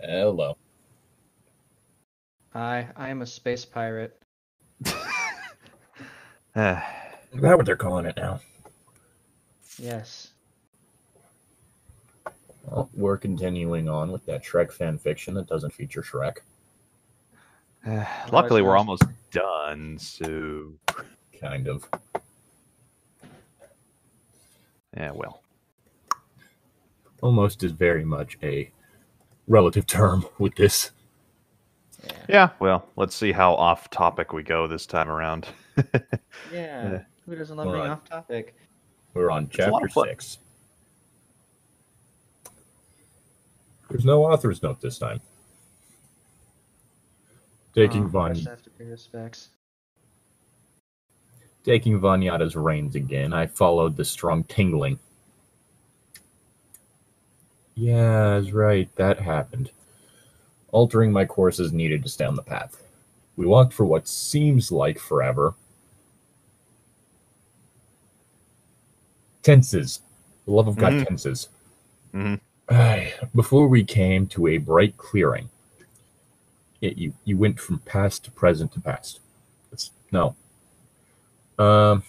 Hello. Hi, I am a space pirate. Is that what they're calling it now? Yes. Well, we're continuing on with that Shrek fan fiction that doesn't feature Shrek. luckily, we're almost done. So, Kind of. yeah, well. Almost is very much a relative term with this. Yeah. Yeah, well, let's see how off topic we go this time around. Yeah. Yeah. Who doesn't love All being right. off topic? We're on It's a lot chapter six. There's no author's note this time. Taking Oh, Von first I have to pay taking Vanyata's reins again, I followed the strong tingling. Yeah, that's right, that happened. Altering my course is needed to stay on the path. We walked for what seems like forever. Tenses. The love of God Mhm. tenses. Mhm. Before we came to a bright clearing, it, you, you went from past to present to past. It's, no, um,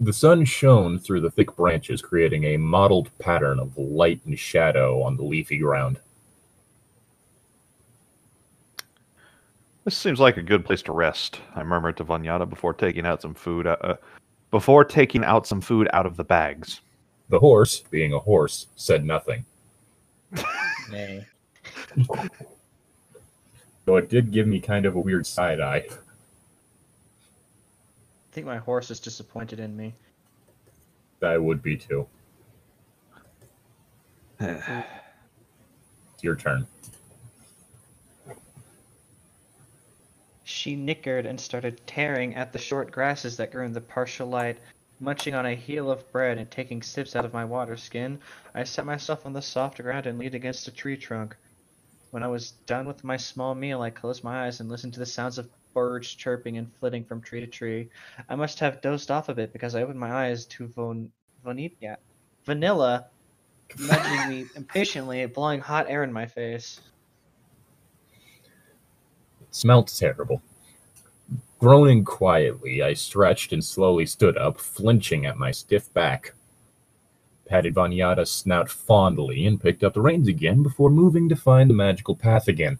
the sun shone through the thick branches, creating a mottled pattern of light and shadow on the leafy ground. This seems like a good place to rest. I murmured to Vanyata before taking out some food. Uh, uh, before taking out some food out of the bags. The horse, being a horse, said nothing, Nay. though it did give me kind of a weird side eye. I think my horse is disappointed in me. I would be too. Your turn. She nickered and started tearing at the short grasses that grew in the partial light. Munching on a heel of bread and taking sips out of my water skin, I set myself on the soft ground and leaned against a tree trunk. When I was done with my small meal, I closed my eyes and listened to the sounds of birds chirping and flitting from tree to tree. I must have dozed off a bit because I opened my eyes to von, Vonita, Vanilla nudging me impatiently, blowing hot air in my face. It smelt terrible. Groaning quietly, I stretched and slowly stood up, flinching at my stiff back. Patted Vanyata's snout fondly and picked up the reins again before moving to find the magical path again.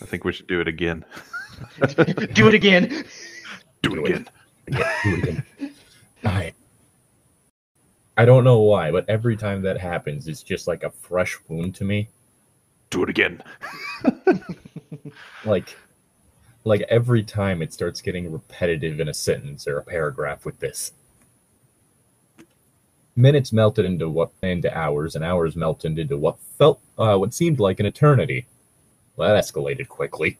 I think we should do it again. Do it again! Do it again. Again, do it again. I, I don't know why, but every time that happens, it's just like a fresh wound to me. Do it again. Like, like every time it starts getting repetitive in a sentence or a paragraph with this. Minutes melted into what into hours, and hours melted into what felt uh, what seemed like an eternity. Well, that escalated quickly.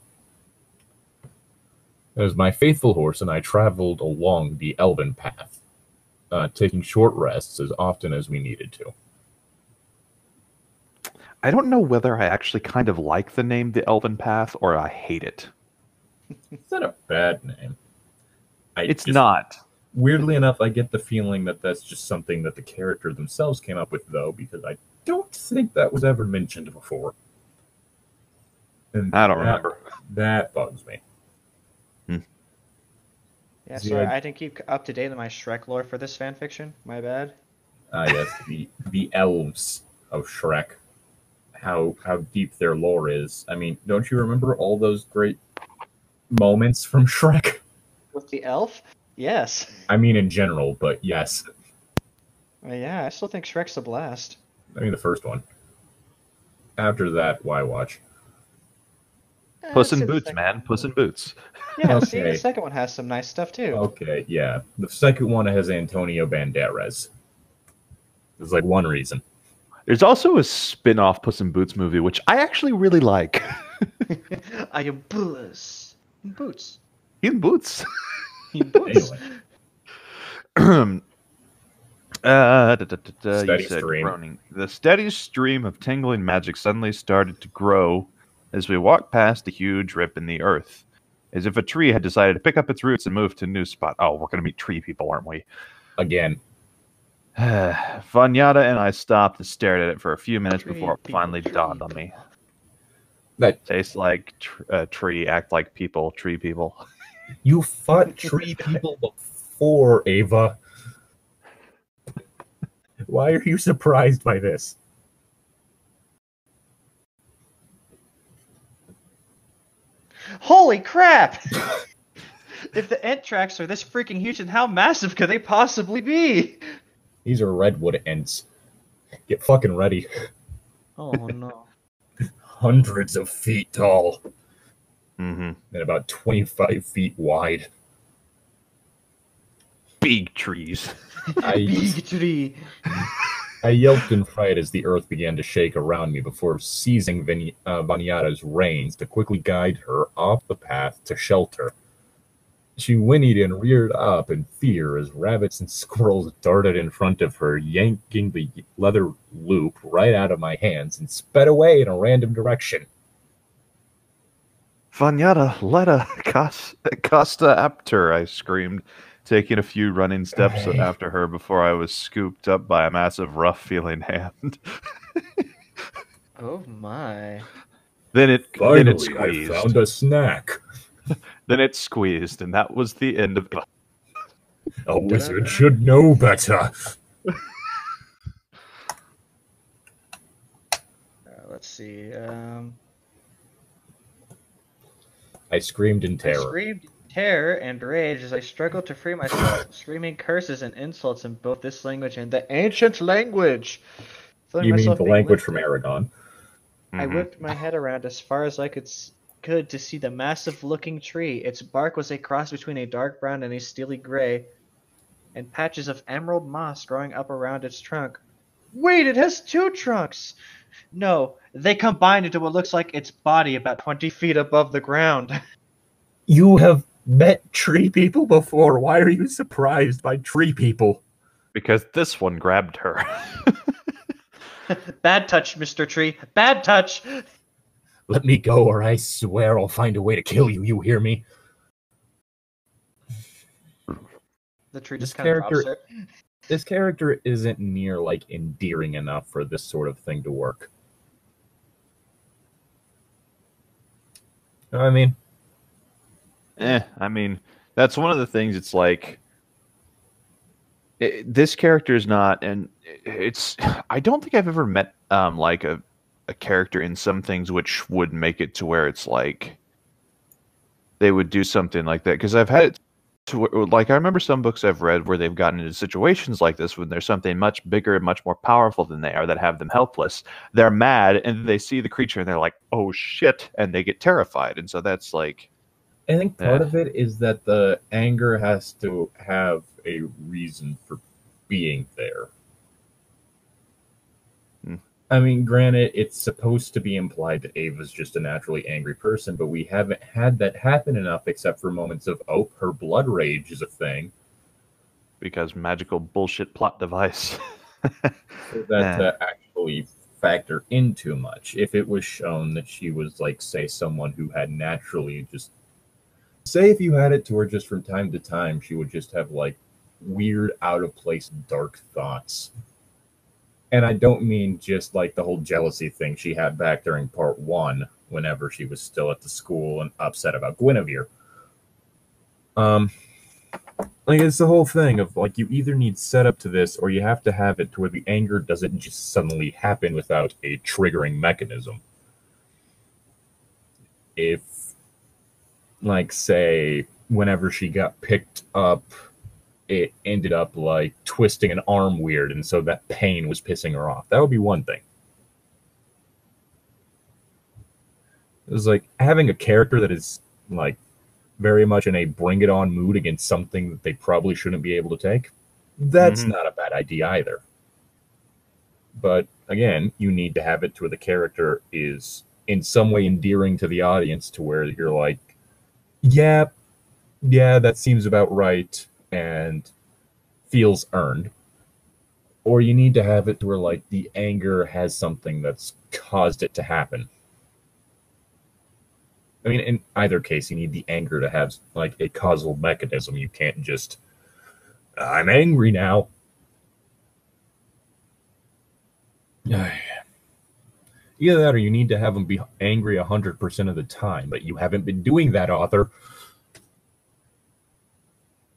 As my faithful horse and I traveled along the elven path, uh, taking short rests as often as we needed to. I don't know whether I actually kind of like the name The Elven Path or I hate it. It's not a bad name. I It's just- not. Weirdly enough, I get the feeling that that's just something that the character themselves came up with, though, because I don't think that was ever mentioned before. And I don't that- remember. That bugs me. Yeah, See, sorry, I- I didn't keep up to date on my Shrek lore for this fan fiction. My bad. Ah, yes, the the elves of Shrek. How how deep their lore is. I mean, don't you remember all those great moments from Shrek? With the elf? Yes. I mean, in general, but yes. Uh, yeah, I still think Shrek's a blast. I mean, the first one. After that, why watch? Eh, Puss in Boots, man. Puss in Boots. Yeah, see, Okay. the second one has some nice stuff too. Okay, yeah. The second one has Antonio Banderas. There's like one reason. There's also a spin off Puss in Boots movie, which I actually really like. I am Puss in Boots. in Boots. In Boots. Anyway, Uh, da, da, da, da, Steady you said stream. groaning. The steady stream of tingling magic suddenly started to grow as we walked past a huge rip in the earth, as if a tree had decided to pick up its roots and move to a new spot. Oh, we're going to meet tree people, aren't we? again, Vanyata and I stopped and stared at it for a few minutes Tree before it people, finally tree dawned on me. That Tastes like tr- uh, tree, act like people, tree people. you fought tree people before, Ava. Why are you surprised by this? Holy crap! if the ent tracks are this freaking huge, then how massive could they possibly be? These are redwood ents. Get fucking ready. Oh no. Hundreds of feet tall hmm and about 25 feet wide. Big trees. I, Big tree. I yelped in fright as the earth began to shake around me before seizing Vin- uh, Vanyata's reins to quickly guide her off the path to shelter. She whinnied and reared up in fear as rabbits and squirrels darted in front of her, yanking the leather loop right out of my hands and sped away in a random direction. Vanyata, Letta, Cos- Costa Apter, I screamed, taking a few running steps Hey. after her before I was scooped up by a massive, rough feeling hand. Oh my. then it then it Finally, I found a snack. Then it squeezed, and that was the end of A wizard should know better. Uh, let's see. Um, I screamed in I terror. screamed in terror and rage as I struggled to free myself, screaming curses and insults in both this language and the ancient language. Feeling You mean the language lifted, from Eragon? I Mhm. whipped my head around as far as I could could to see the massive looking tree. Its bark was a cross between a dark brown and a steely gray, and patches of emerald moss growing up around its trunk. Wait, it has two trunks! No, they combine into what looks like its body about 20 feet above the ground. You have met tree people before. Why are you surprised by tree people? because this one grabbed her. Bad touch, Mr. Tree. Bad touch! Let me go, or I swear I'll find a way to kill you. You hear me? The tree This just kind of drops character- This character isn't near like endearing enough for this sort of thing to work. You know what I mean? Eh, I mean, that's one of the things. It's like it, this character is not, and it's. I don't think I've ever met um like a a character in some things which would make it to where it's like they would do something like that because I've had it to like I remember some books I've read where they've gotten into situations like this when there's something much bigger and much more powerful than they are that have them helpless. They're mad and they see the creature and they're like, "Oh shit!" and they get terrified. And so that's like, I think part Yeah. of it is that the anger has to have a reason for being there. Hmm. I mean, granted, it's supposed to be implied that Ava's just a naturally angry person, but we haven't had that happen enough except for moments of, oh, her blood rage is a thing. because magical bullshit plot device. for that Yeah. to actually factor in too much. If it was shown that she was like, say, someone who had naturally just say if you had it to where just from time to time she would just have like weird, out of place, dark thoughts. And I don't mean just like the whole jealousy thing she had back during part one, whenever she was still at the school and upset about Guinevere. Um, like it's the whole thing of like you either need setup to this or you have to have it to where the anger doesn't just suddenly happen without a triggering mechanism. If like say whenever she got picked up it ended up like twisting an arm weird and so that pain was pissing her off. That would be one thing. It was like having a character that is like very much in a bring it on mood against something that they probably shouldn't be able to take. That's Mhm. not a bad idea either. But again, you need to have it to where the character is in some way endearing to the audience to where you're like, yeah, yeah, that seems about right and feels earned. Or you need to have it where like the anger has something that's caused it to happen. I mean, in either case, you need the anger to have like a causal mechanism. You can't just, I'm angry now. Either that or you need to have them be angry 100% of the time, but you haven't been doing that, author.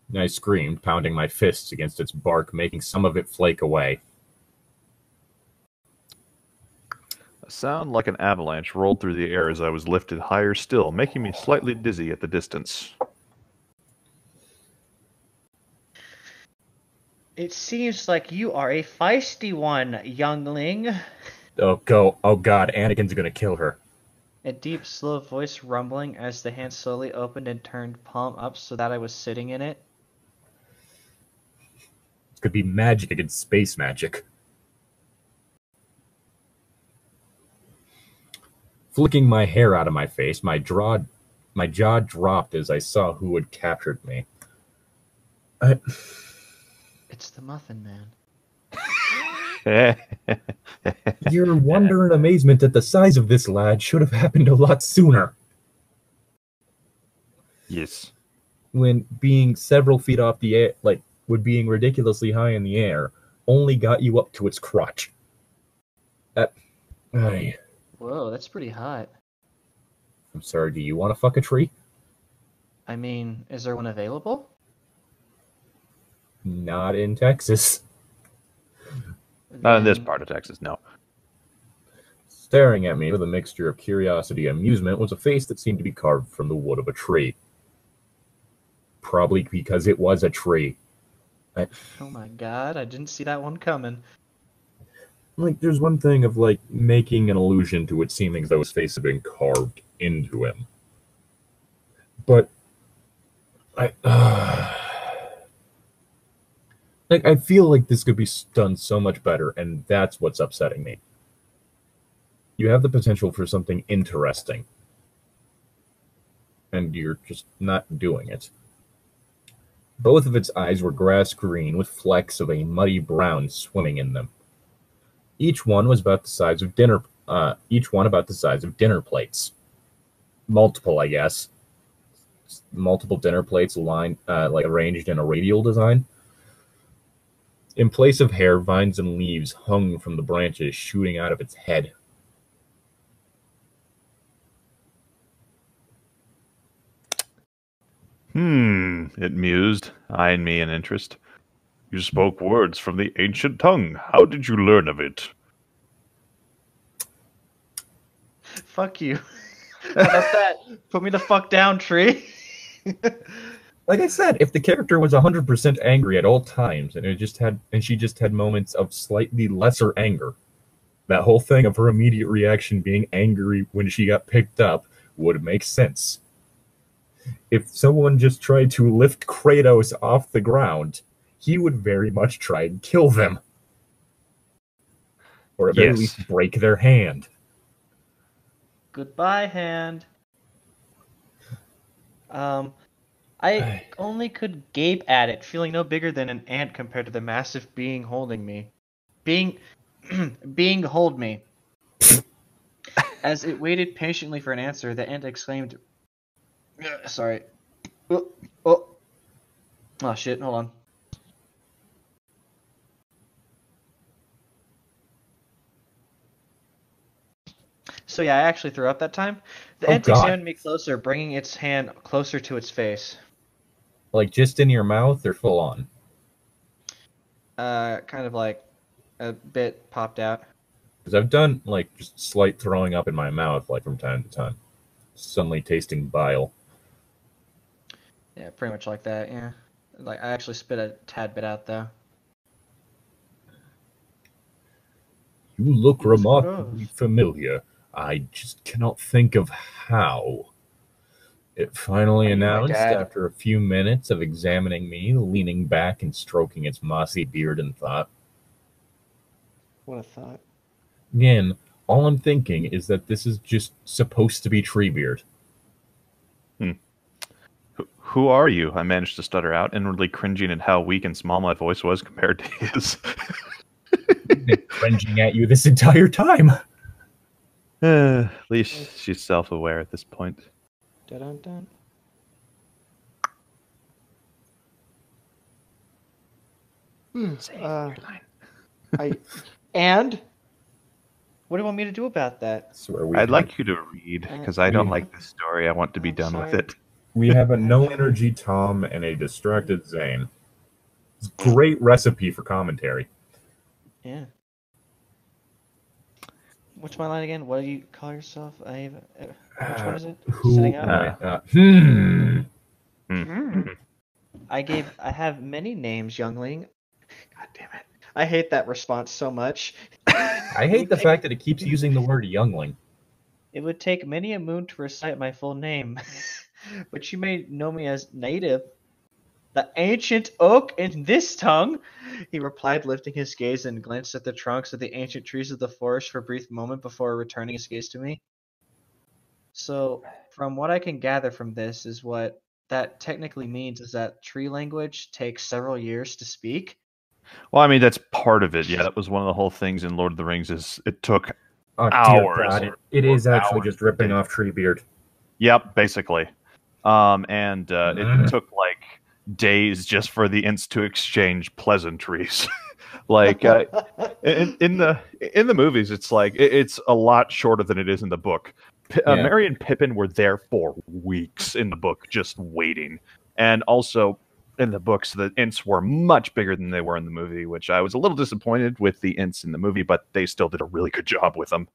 And I screamed, pounding my fists against its bark, making some of it flake away. A sound like an avalanche rolled through the air as I was lifted higher still, making me slightly dizzy at the distance. It seems like you are a feisty one, youngling. Oh, go. Oh, God. Anakin's going to kill her. A deep, slow voice rumbling as the hand slowly opened and turned palm up so that I was sitting in it. It could be magic against space magic. Flicking my hair out of my face, my jaw, my jaw dropped as I saw who had captured me. I, It's the Muffin Man. your wonder and amazement at the size of this lad should have happened a lot sooner. yes. When being several feet off the air, like, when being ridiculously high in the air, only got you up to its crotch. That. Ay, Whoa, that's pretty hot. I'm sorry, do you want to fuck a tree? I mean, is there one available? Not in Texas. Not in this mm-hmm. part of Texas, no. Staring at me with a mixture of curiosity and amusement was a face that seemed to be carved from the wood of a tree. Probably because it was a tree. I, Oh my god, I didn't see that one coming. like, there's one thing of, like, making an allusion to it seeming as though his face had been carved into him. But, I. like, I feel like this could be done so much better, and that's what's upsetting me. You have the potential for something interesting, and you're just not doing it. Both of its eyes were grass green with flecks of a muddy brown swimming in them. Each one was about the size of dinner. Uh, each one about the size of dinner plates. Multiple, I guess. Multiple dinner plates lined, uh, like arranged in a radial design. In place of hair, vines and leaves hung from the branches shooting out of its head. Hmm, it mused, eyeing me in interest. You spoke words from the ancient tongue. How did you learn of it? Fuck you. How about that? Put me the fuck down, tree. Like I said, if the character was 100% angry at all times and it just had and she just had moments of slightly lesser anger, that whole thing of her immediate reaction being angry when she got picked up would make sense. If someone just tried to lift Kratos off the ground, he would very much try and kill them. Or at very Yes. least break their hand. Goodbye, hand. Um, I only could gape at it, feeling no bigger than an ant compared to the massive being holding me. Being, being hold me. As it waited patiently for an answer, the ant exclaimed, "Sorry, oh, oh, oh shit! Hold on." So yeah, I actually threw up that time. The Oh, ant God. examined me closer, bringing its hand closer to its face. Like just in your mouth or full on. Uh, kind of like a bit popped out. Because I've done like just slight throwing up in my mouth, like from time to time, suddenly tasting bile. Yeah, pretty much like that. Yeah, like I actually spit a tad bit out though. You look remarkably familiar. I just cannot think of how. It finally I announced after a few minutes of examining me, leaning back and stroking its mossy beard and thought. What a thought. Again, all I'm thinking is that this is just supposed to be Treebeard. Who- Who are you? I managed to stutter out, inwardly cringing at how weak and small my voice was compared to his. Cringing at you this entire time. Uh, at least she's self aware at this point. Dun dun. Say Uh, your line. I and What do you want me to do about that? Swear we I'd have- like you to read because I don't like this story. I want to be I'm done with it. we have a no energy Tom and a distracted Zane. It's a great recipe for commentary. Yeah. What's my line again? What do you call yourself? I have, uh, which one is it? Who? Sitting up. uh, uh, hmm. Hmm. I gave. I have many names, youngling. God damn it! I hate that response so much. I hate the fact that it keeps using the word youngling. It would take many a moon to recite my full name, but you may know me as native. The ancient oak in this tongue, he replied, lifting his gaze and glanced at the trunks of the ancient trees of the forest for a brief moment before returning his gaze to me. So, from what I can gather from this, is what that technically means is that tree language takes several years to speak. Well, I mean that's part of it. Yeah, that was one of the whole things in Lord of the Rings. Is it took? Oh, dear Hours God, or- it, it is actually hours. just ripping off Treebeard. Yep, basically. Um, and uh, it Mhm. took like days just for the ents to exchange pleasantries. like uh, in, in the in the movies, it's like it- it's a lot shorter than it is in the book. P- uh, Yeah. Merry and Pippin were there for weeks in the book, just waiting. And also in the books, the ents were much bigger than they were in the movie, which I was a little disappointed with the ents in the movie, but they still did a really good job with them.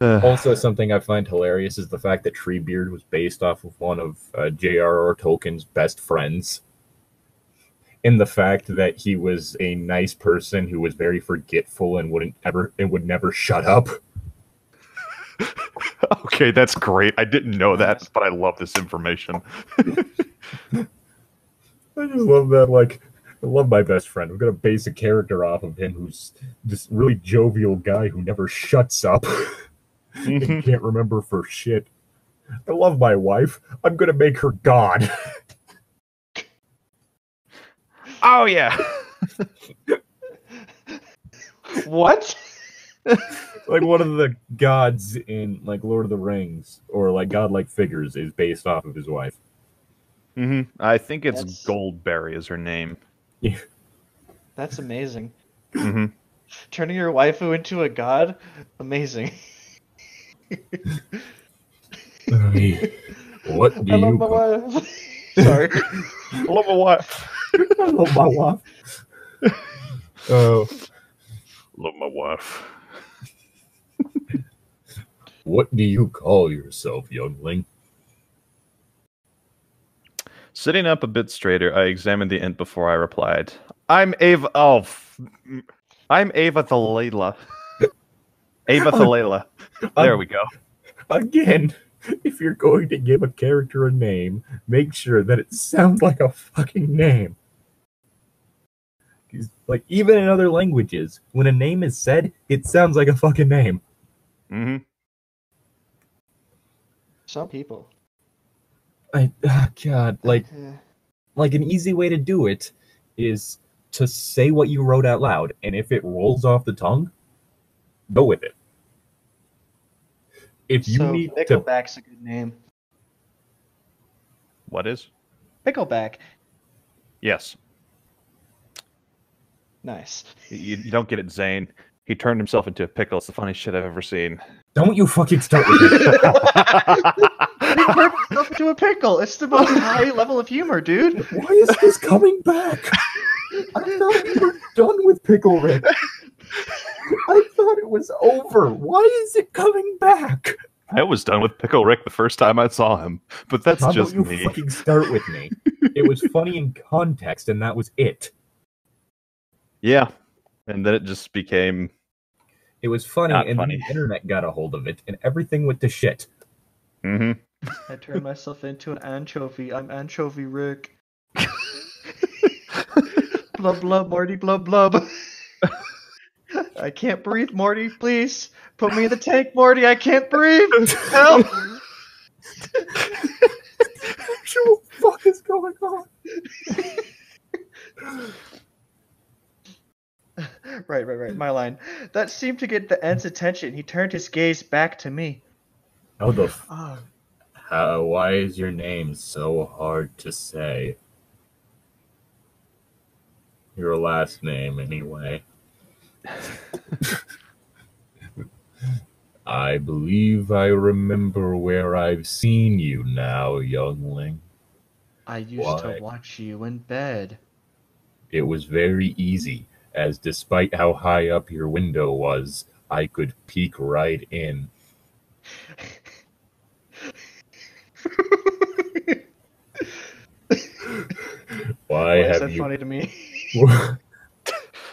Uh, Also, something I find hilarious is the fact that Treebeard was based off of one of uh, J.R.R. Tolkien's best friends. In the fact that he was a nice person who was very forgetful and wouldn't ever and would never shut up. Okay, that's great. I didn't know that, but I love this information. I just love that. Like, I love my best friend. I'm gonna base a character off of him who's this really jovial guy who never shuts up and mm-hmm. can't remember for shit. I love my wife. I'm gonna make her God. oh yeah. What? like one of the gods in like Lord of the Rings or like godlike figures is based off of his wife. hmm I think it's That's- Goldberry is her name. That's amazing. hmm Turning your waifu into a god? Amazing. what do I love you my call- wife. Sorry. I love my wife. I love my wife. Oh, Love my wife. What do you call yourself, youngling? Sitting up a bit straighter, I examined the ent before I replied. I'm Ava. Oh, f- I'm Ava Thalela. Ava Thalela. There we go. Again, if you're going to give a character a name, make sure that it sounds like a fucking name. Like even in other languages, when a name is said, it sounds like a fucking name. hmm Some people. I ah, God, like Yeah. like an easy way to do it is to say what you wrote out loud, and if it rolls off the tongue, go with it. If you so need to, Pickleback's a good name. What is? Pickleback. Yes. Nice. You, you don't get it, Zane. He turned himself into a pickle. It's the funniest shit I've ever seen. don't you fucking start with it. He turned himself into a pickle. It's the most high level of humor, dude. Why is this coming back? I thought we were done with Pickle Rick. I thought it was over. Why is it coming back? I was done with Pickle Rick the first time I saw him, but that's How just about you me. fucking start with me? It was funny in context, and that was it. Yeah. And then it just became It was funny, Not and funny. the internet got a hold of it, and everything went to shit. hmm I turned myself into an anchovy. I'm Anchovy Rick. blub blub, Morty, blub blub. I can't breathe, Morty. Please put me in the tank, Morty. I can't breathe. Help! What the fuck is going on? right, right, right. My line. That seemed to get the Ent's attention. He turned his gaze back to me. How the f- Oh, how, why is your name so hard to say? Your last name, anyway. I believe I remember where I've seen you now, youngling. I used Why? to watch you in bed. It was very easy, as despite how high up your window was, I could peek right in. Why, Why is have that you? funny to me?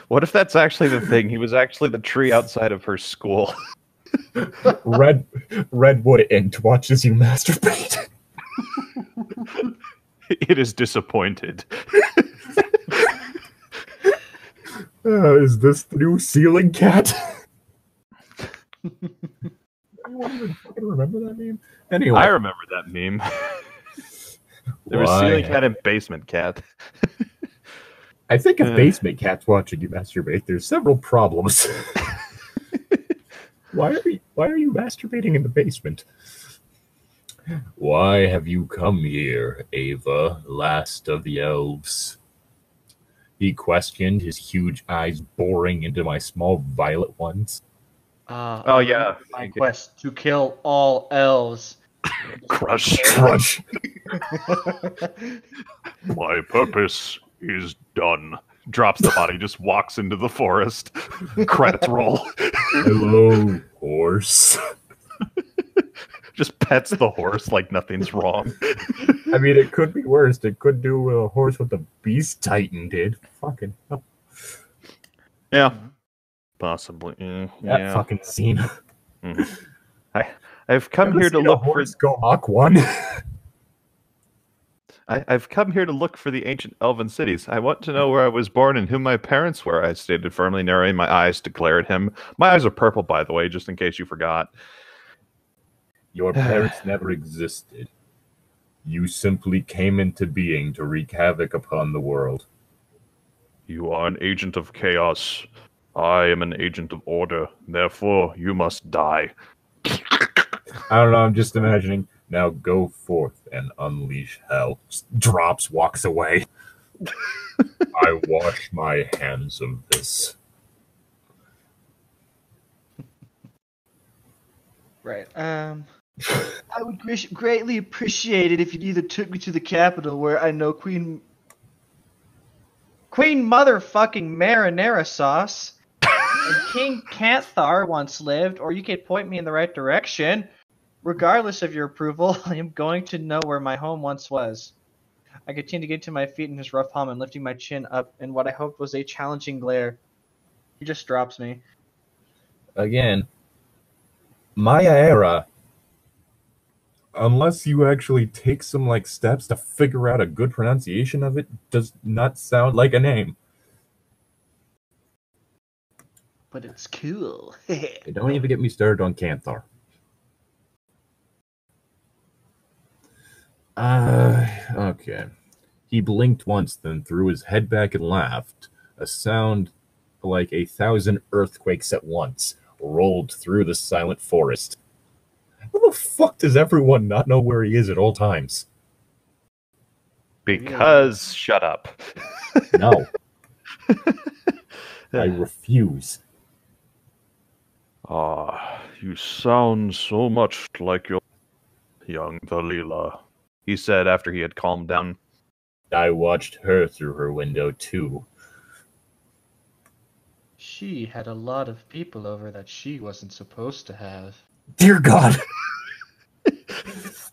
What if that's actually the thing? He was actually the tree outside of her school. Red Redwood Ent watches you masturbate. it is disappointed. Uh, is this the new ceiling cat? Anyone even fucking remember that meme? Anyway, I remember that meme. there was ceiling cat and basement cat. I think if Uh. basement cat's watching you masturbate, there's several problems. why are you, why are you masturbating in the basement? Why have you come here, Ava, last of the elves? He questioned, his huge eyes boring into my small violet ones. Uh, Oh, yeah. My quest to kill all elves. Crush. Crush. My purpose is done. Drops the body, just walks into the forest. Credits roll. Hello, horse. Just pets the horse like nothing's wrong. I mean, it could be worse. It could do a horse what the Beast Titan did. Fucking hell. Yeah. Mm-hmm. Possibly. Yeah. That yeah. fucking scene. Mm-hmm. I, I've come Ever here to seen a look for horse go Mach 1. I, I've come here to look for the ancient elven cities. I want to know where I was born and who my parents were. I stated firmly, narrowing my eyes to glare at him. My eyes are purple, by the way, just in case you forgot. Your parents never existed. You simply came into being to wreak havoc upon the world. You are an agent of chaos. I am an agent of order. Therefore, you must die. I don't know, I'm just imagining. Now go forth and unleash hell. Just drops, walks away. I wash my hands of this. Right. Um, I would gre- greatly appreciate it if you'd either took me to the capital where I know Queen Queen motherfucking marinara sauce and King Canthar once lived, or you could point me in the right direction. Regardless of your approval, I am going to know where my home once was. I continue to get to my feet in his rough hum and lifting my chin up in what I hoped was a challenging glare. He just drops me. Again, Maya era. Unless you actually take some like steps to figure out a good pronunciation of it, does not sound like a name. But it's cool. Don't even get me started on Canthar. Uh, okay. He blinked once, then threw his head back and laughed. A sound like a thousand earthquakes at once rolled through the silent forest. How the fuck does everyone not know where he is at all times? Because shut up. No. I refuse. Ah, you sound so much like your young Dalila, he said after he had calmed down. I watched her through her window too. She had a lot of people over that she wasn't supposed to have. Dear God.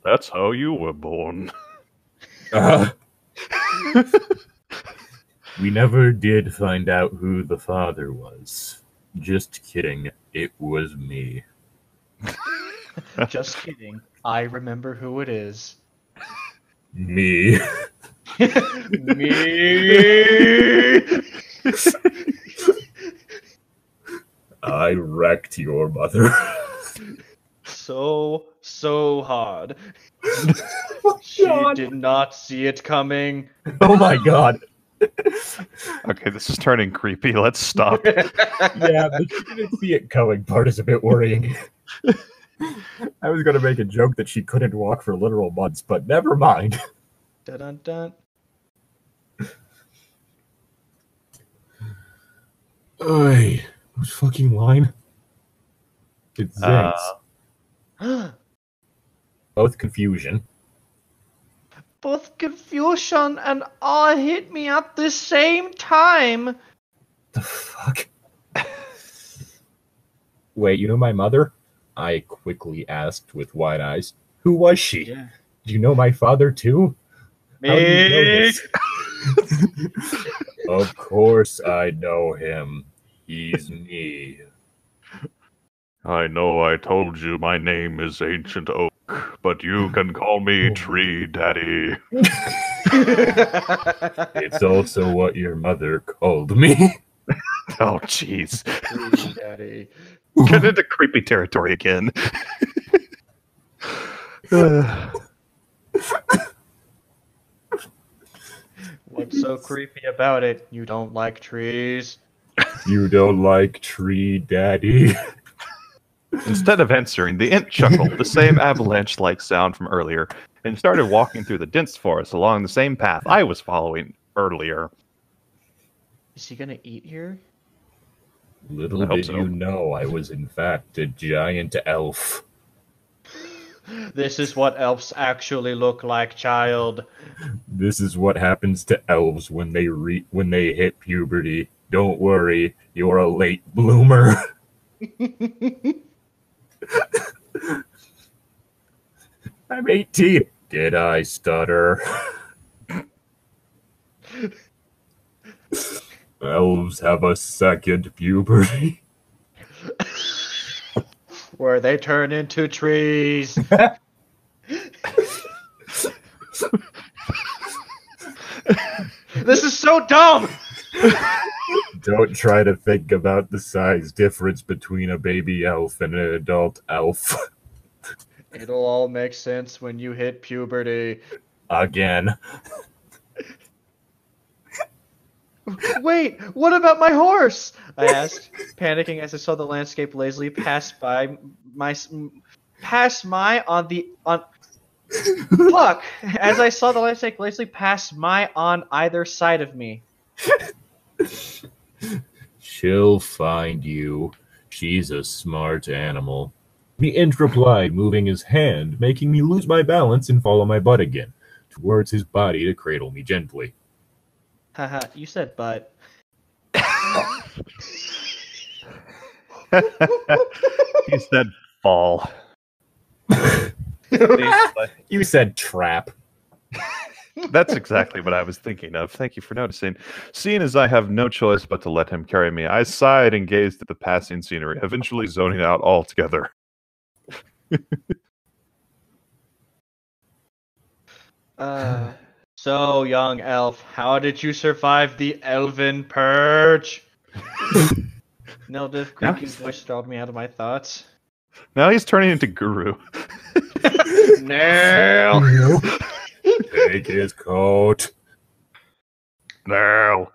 That's how you were born. Uh, we never did find out who the father was. Just kidding. It was me. Just kidding. I remember who it is. Me. Me. I wrecked your mother. so so hard. She God. did not see it coming. oh my god. Okay, this is turning creepy. Let's stop. Yeah, the she didn't see it coming part is a bit worrying. I was going to make a joke that she couldn't walk for literal months, but never mind. dun dun dun. Oy, what fucking line? It's Zings. Uh, Both confusion. Both confusion and all hit me at the same time. The fuck? Wait, you know my mother? I quickly asked with wide eyes. Who was she? Yeah. Do you know my father too? How do you know Me. this? of course I know him. He's me. I know I told you my name is Ancient Oak, but you can call me Tree Daddy. It's also what your mother called me. Oh, jeez. Please, Daddy. Get into creepy territory again. Uh, What's so creepy about it? You don't like trees? You don't like Tree Daddy? Instead of answering, the ant chuckled, the same avalanche like sound from earlier, and started walking through the dense forest along the same path I was following earlier. Is he gonna eat here? Little did so. you know I was in fact a giant elf. This is what elves actually look like, child. This is what happens to elves when they re- when they hit puberty. Don't worry, you're a late bloomer. I'm 18. Did I stutter? Elves have a second puberty. Where they turn into trees. this is so dumb. Don't try to think about the size difference between a baby elf and an adult elf. It'll all make sense when you hit puberty. Again. Wait, what about my horse? I asked, panicking as I saw the landscape lazily pass by my pass my on the on. Fuck! As I saw the landscape lazily pass my on either side of me. She'll find you. She's a smart animal. The ant replied, moving his hand, making me lose my balance and fall on my butt again, towards his body to cradle me gently. Haha, you said butt. he said fall. You said trap. That's exactly what I was thinking of. Thank you for noticing. Seeing as I have no choice but to let him carry me, I sighed and gazed at the passing scenery, eventually zoning out altogether. Uh, so, young elf, how did you survive the elven purge? Nildiv creaky Nice. voice startled me out of my thoughts. Now he's turning into Guru. No. Take his coat. No,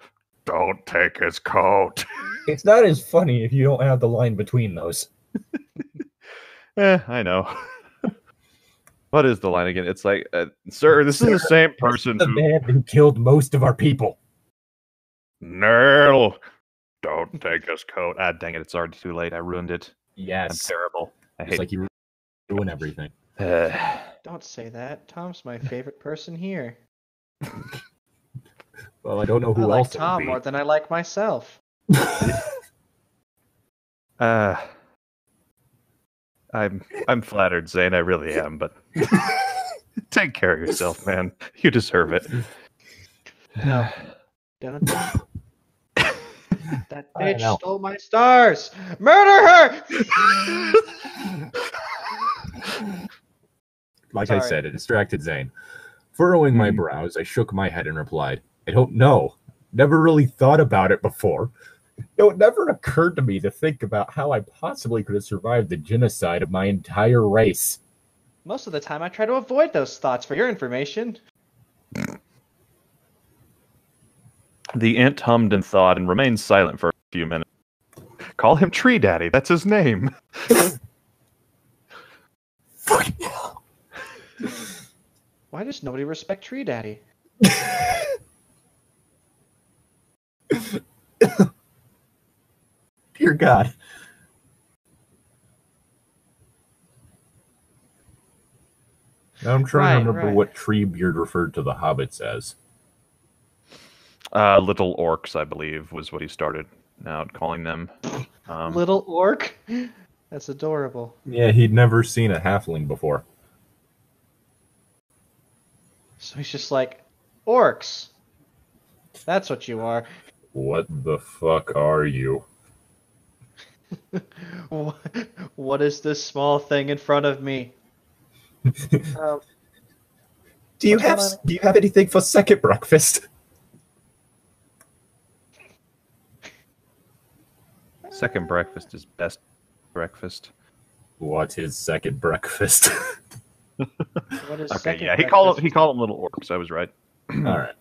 don't take his coat. It's not as funny if you don't have the line between those. Eh, I know. what is the line again? It's like, uh, sir, this is the same person The who. man who killed most of our people. No, don't take his coat. Ah, dang it! It's already too late. I ruined it. I'm Yes. terrible. I It's hate. like you ruin everything. Uh, Don't say that. Tom's my favorite person here. Well, I don't know I who like else it would Tom more than I like myself. uh, I'm I'm flattered, Zane. I really am. But take care of yourself, man. You deserve it. No. Dun, dun. that bitch know. stole my stars. Murder her! Like I said, it distracted Zane. Furrowing my Mhm. brows, I shook my head and replied, I don't know. Never really thought about it before. No, it never occurred to me to think about how I possibly could have survived the genocide of my entire race. Most of the time, I try to avoid those thoughts for your information. The ant hummed and thawed and remained silent for a few minutes. Call him Tree Daddy. That's his name. Fucking hell. Why does nobody respect Tree Daddy? Dear God. Now I'm trying Right, to remember right. what Treebeard referred to the hobbits as. Uh, little orcs, I believe, was what he started out calling them. Um, Little orc. That's adorable. Yeah, he'd never seen a halfling before. So he's just like, orcs. That's what you are. What the fuck are you? What is this small thing in front of me? Um, Do you have do you have anything for second breakfast? second breakfast is best breakfast. What is second breakfast? what is Okay, yeah, he called breakfast? he called them little orcs. I was right. All right.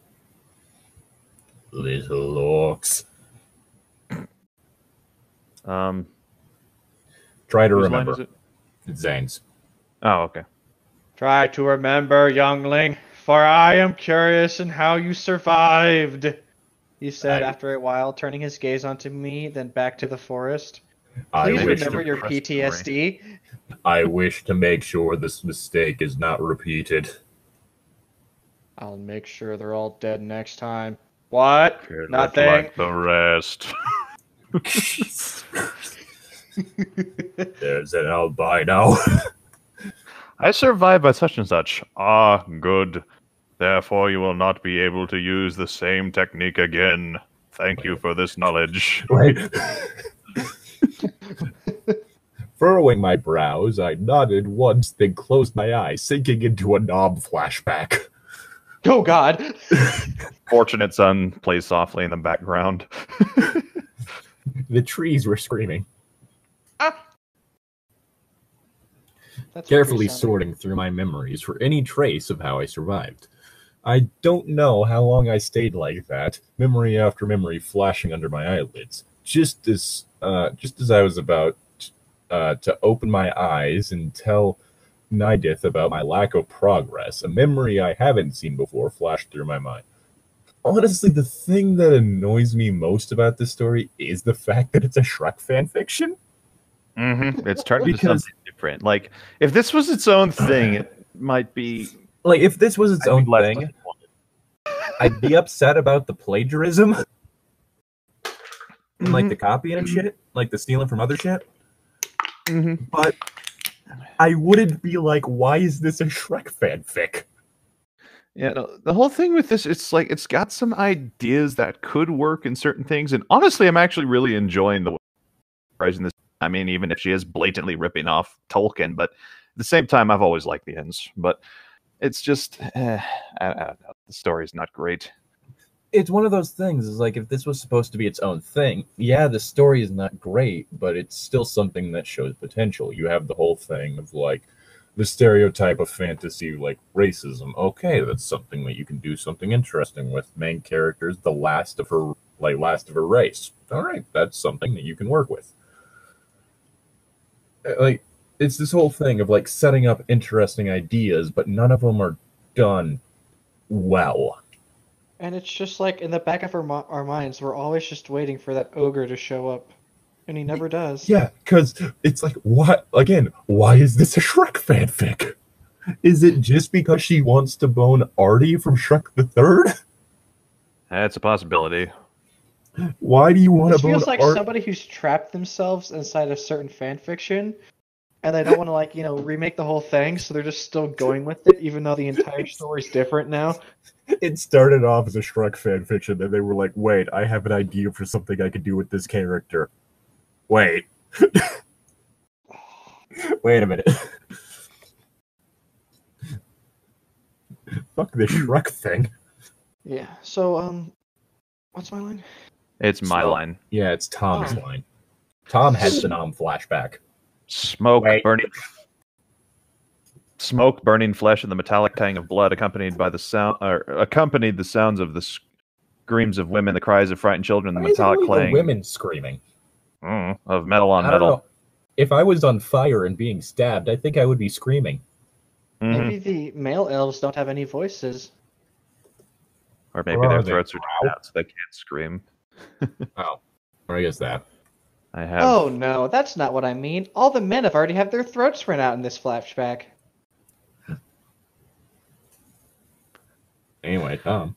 Little orcs. Um, Try to remember. is it? It's Zane's. Oh, okay. Try to remember, youngling, for I am curious in how you survived. He said I- after a while, turning his gaze onto me, then back to the forest. I Please wish remember to, your PTSD. I wish to make sure this mistake is not repeated. I'll make sure they're all dead next time. What? Look Nothing. Like the rest. There's an albino. I survived by such and such. Ah, good. Therefore, you will not be able to use the same technique again. Thank you for this knowledge. Right. Furrowing my brows, I nodded once, then closed my eyes, sinking into a Nam flashback. Oh God! Fortunate Son plays softly in the background. The trees were screaming, That's carefully sorting through my memories for any trace of how I survived. I don't know how long I stayed like that, memory after memory flashing under my eyelids. Just as, uh, just as I was about uh, to open my eyes and tell Nidith about my lack of progress, a memory I haven't seen before flashed through my mind. Honestly, the thing that annoys me most about this story is the fact that it's a Shrek fan fiction. Mm-hmm. It's turned into Because- something different. Like, if this was its own thing, it might be Like, if this was its I'd own thing. I'd be upset about the plagiarism, and, like the copying and shit, like the stealing from other shit. Mhm. But I wouldn't be like, why is this a Shrek fanfic? Yeah, no, the whole thing with this, it's like it's got some ideas that could work in certain things, and honestly, I'm actually really enjoying the way writing this. I mean, even if she is blatantly ripping off Tolkien, but at the same time, I've always liked the ents. But it's just, eh, I, I don't know, the story's not great. It's one of those things. Is like if this was supposed to be its own thing, yeah, the story is not great, but it's still something that shows potential. You have the whole thing of like the stereotype of fantasy, like racism. Okay, that's something that you can do something interesting with. Main characters, the last of her, like last of her race. All right, that's something that you can work with. Uh, Like it's this whole thing of like setting up interesting ideas, but none of them are done well. And it's just like in the back of our, our minds, we're always just waiting for that ogre to show up, and he never does. Yeah, because it's like, what? Again, why is this a Shrek fanfic? Is it just because she wants to bone Artie from Shrek the Third? That's a possibility. Why do you want to bone feels like Art? somebody who's trapped themselves inside a certain fan fiction, and they don't want to like you know remake the whole thing, so they're just still going with it, even though the entire story's different now. It started off as a Shrek fan fiction, and they were like, wait, I have an idea for something I could do with this character. Wait. Wait a minute. Fuck this Shrek thing. Yeah. So um, what's my line? It's my So- line. Yeah, it's Tom's Oh. line. Tom has the Nam flashback. Smoke Wait. burning. Smoke, burning flesh, and the metallic tang of blood, accompanied by the sound, or accompanied the sounds of the screams of women, the cries of frightened children, the Why metallic only the clang women screaming. mm, of metal on I don't metal. know. If I was on fire and being stabbed, I think I would be screaming. Mhm. Maybe the male elves don't have any voices. Or maybe Or their are they throats are growl? too out, so they can't scream. Oh, or I guess that. I have. Oh no, that's not what I mean. All the men have already had their throats rent out in this flashback. Anyway, Tom.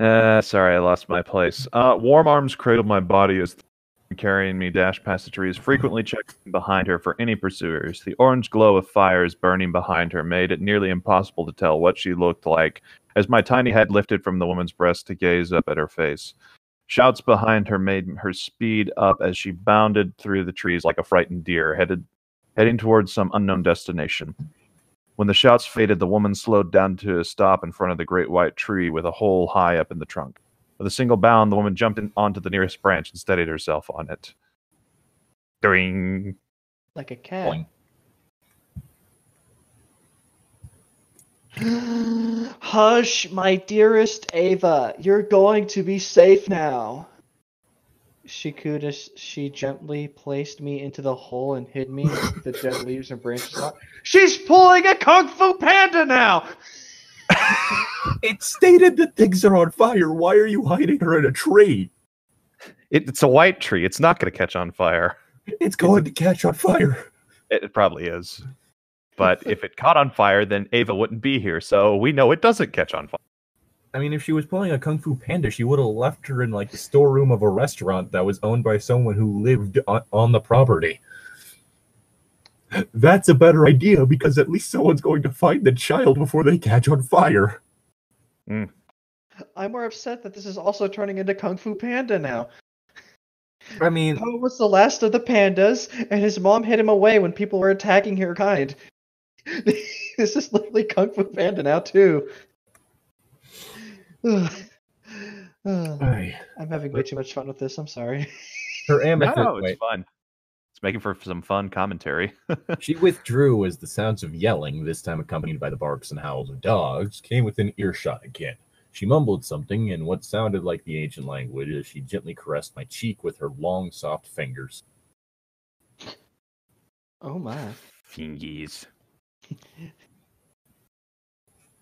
Uh, sorry, I lost my place. Uh, warm arms cradled my body as carrying me dash past the trees, frequently checking behind her for any pursuers. The orange glow of fires burning behind her made it nearly impossible to tell what she looked like as my tiny head lifted from the woman's breast to gaze up at her face. Shouts behind her made her speed up as she bounded through the trees like a frightened deer, headed heading towards some unknown destination. When the shouts faded, the woman slowed down to a stop in front of the great white tree with a hole high up in the trunk. With a single bound, the woman jumped in, onto the nearest branch and steadied herself on it. Doing. Like a cat. Boing. Hush, my dearest Ava. You're going to be safe now. Shikuda, she gently placed me into the hole and hid me with the dead leaves and branches. on- She's pulling a Kung Fu Panda now! It stated that things are on fire. Why are you hiding her in a tree? It, it's a white tree. It's not going to catch on fire. It's going to catch on fire. It, it probably is. But if it caught on fire, then Ava wouldn't be here. So we know it doesn't catch on fire. I mean, if she was pulling a Kung Fu Panda, she would have left her in like the storeroom of a restaurant that was owned by someone who lived on, on the property. That's a better idea because at least someone's going to find the child before they catch on fire. Mm. I'm more upset that this is also turning into Kung Fu Panda now. I mean, Po was the last of the pandas, and his mom hid him away when people were attacking her kind. this is literally Kung Fu Panda now, too. Ugh. Ugh. ay, I'm having way too much fun with this. I'm sorry. her amethyst. No, it's wait, fun. It's making for some fun commentary. she withdrew as the sounds of yelling, this time accompanied by the barks and howls of dogs, came within earshot again. She mumbled something in what sounded like the ancient language as she gently caressed my cheek with her long, soft fingers. Oh my. Fingies.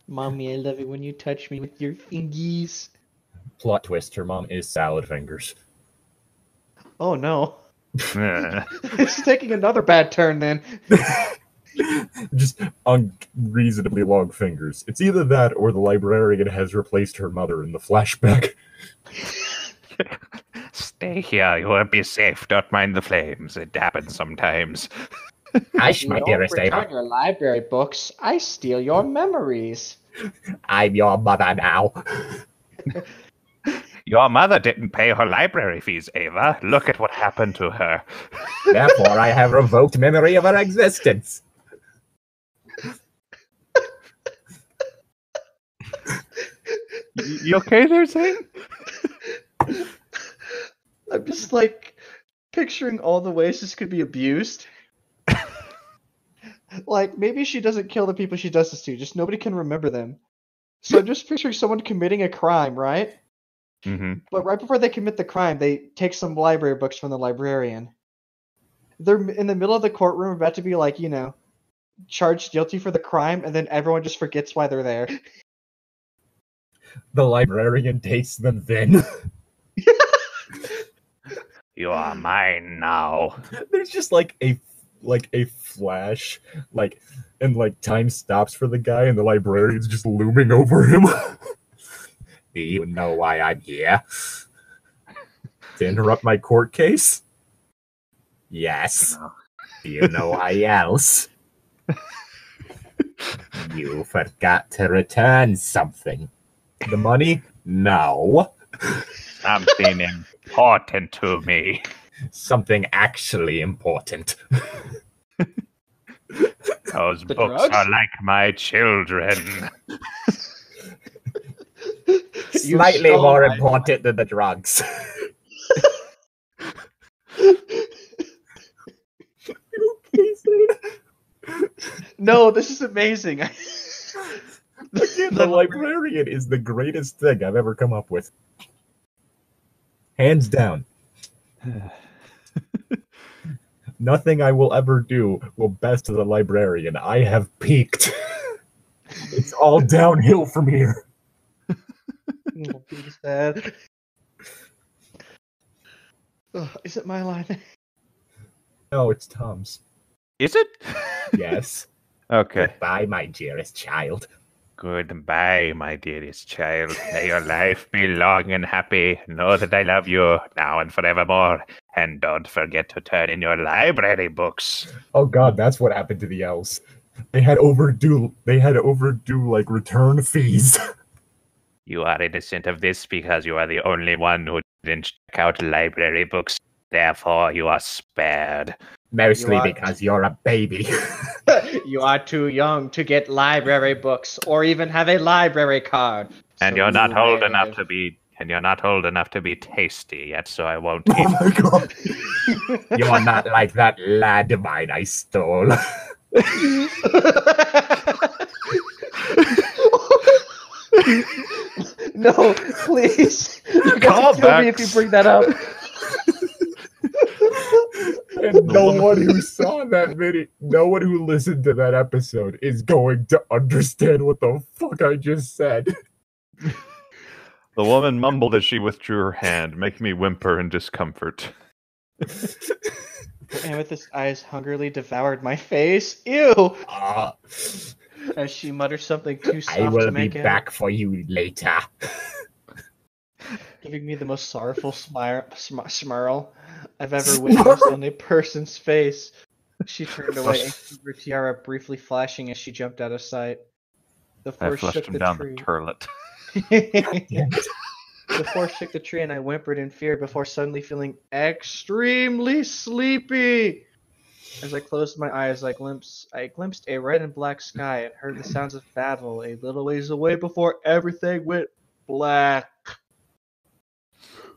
Mommy, I love it when you touch me with your fingies. Plot twist: her mom is salad fingers. Oh no. It's taking another bad turn then. Just unreasonably long fingers. It's either that or the librarian has replaced her mother in the flashback. Stay here. You will be safe. Don't mind the flames. It happens sometimes. Hush, You don't return your library books. I steal your memories. I'm your mother now. Your mother didn't pay her library fees, Ava. Look at what happened to her. Therefore, I have revoked memory of her existence. You, you okay there, Zane? I'm just like picturing all the ways this could be abused. Like maybe she doesn't kill the people she does this to, just nobody can remember them. So I'm just picturing someone committing a crime, right? Mm-hmm. But right before they commit the crime, they take some library books from the librarian. They're in the middle of the courtroom about to be like, you know, charged guilty for the crime, and then everyone just forgets why they're there. The librarian takes them then. You are mine now. There's just like a like a flash, like and like time stops for the guy, and the librarian's just looming over him. Do you know why I'm here? To interrupt my court case? Yes. Do you know why else? you forgot to return something. The money? No. Something important to me. Something actually important. Those The books drugs? are like my children. Slightly more my- important than the drugs. No, this is amazing. the librarian is the greatest thing I've ever come up with. Hands down. Nothing I will ever do will best the librarian. I have peaked. it's all downhill from here. Be sad. Ugh, is it my line? No, it's Tom's. Is it? Yes. Okay. Goodbye, my dearest child. Goodbye, my dearest child. May your life be long and happy. Know that I love you now and forevermore. And don't forget to turn in your library books. Oh god, that's what happened to the elves. They had overdue they had overdue like return fees. You are innocent of this because you are the only one who didn't check out library books. Therefore, you are spared. Mostly You are- because you're a baby. you are too young to get library books or even have a library card. And So you're not old enough to be. And you're not old enough to be tasty yet, so I won't oh eat. my god. you are not like that lad of mine I stole. no, please. You Call gotta kill me if you bring that up. and no one who saw that video, no one who listened to that episode is going to understand what the fuck I just said. The woman mumbled as she withdrew her hand, making me whimper in discomfort. Amethyst's eyes hungrily devoured my face. Ew! Ah, As she muttered something too soft I will be make out, back for you later. giving me the most sorrowful smile, sm- smile I've ever witnessed on a person's face. She turned away, and her tiara briefly flashing as she jumped out of sight. The I force flushed shook him the down tree. the turlet. the force shook the tree, and I whimpered in fear before suddenly feeling extremely sleepy. As I closed my eyes, I glimpsed, I glimpsed a red and black sky and heard the sounds of battle a little ways away before everything went black.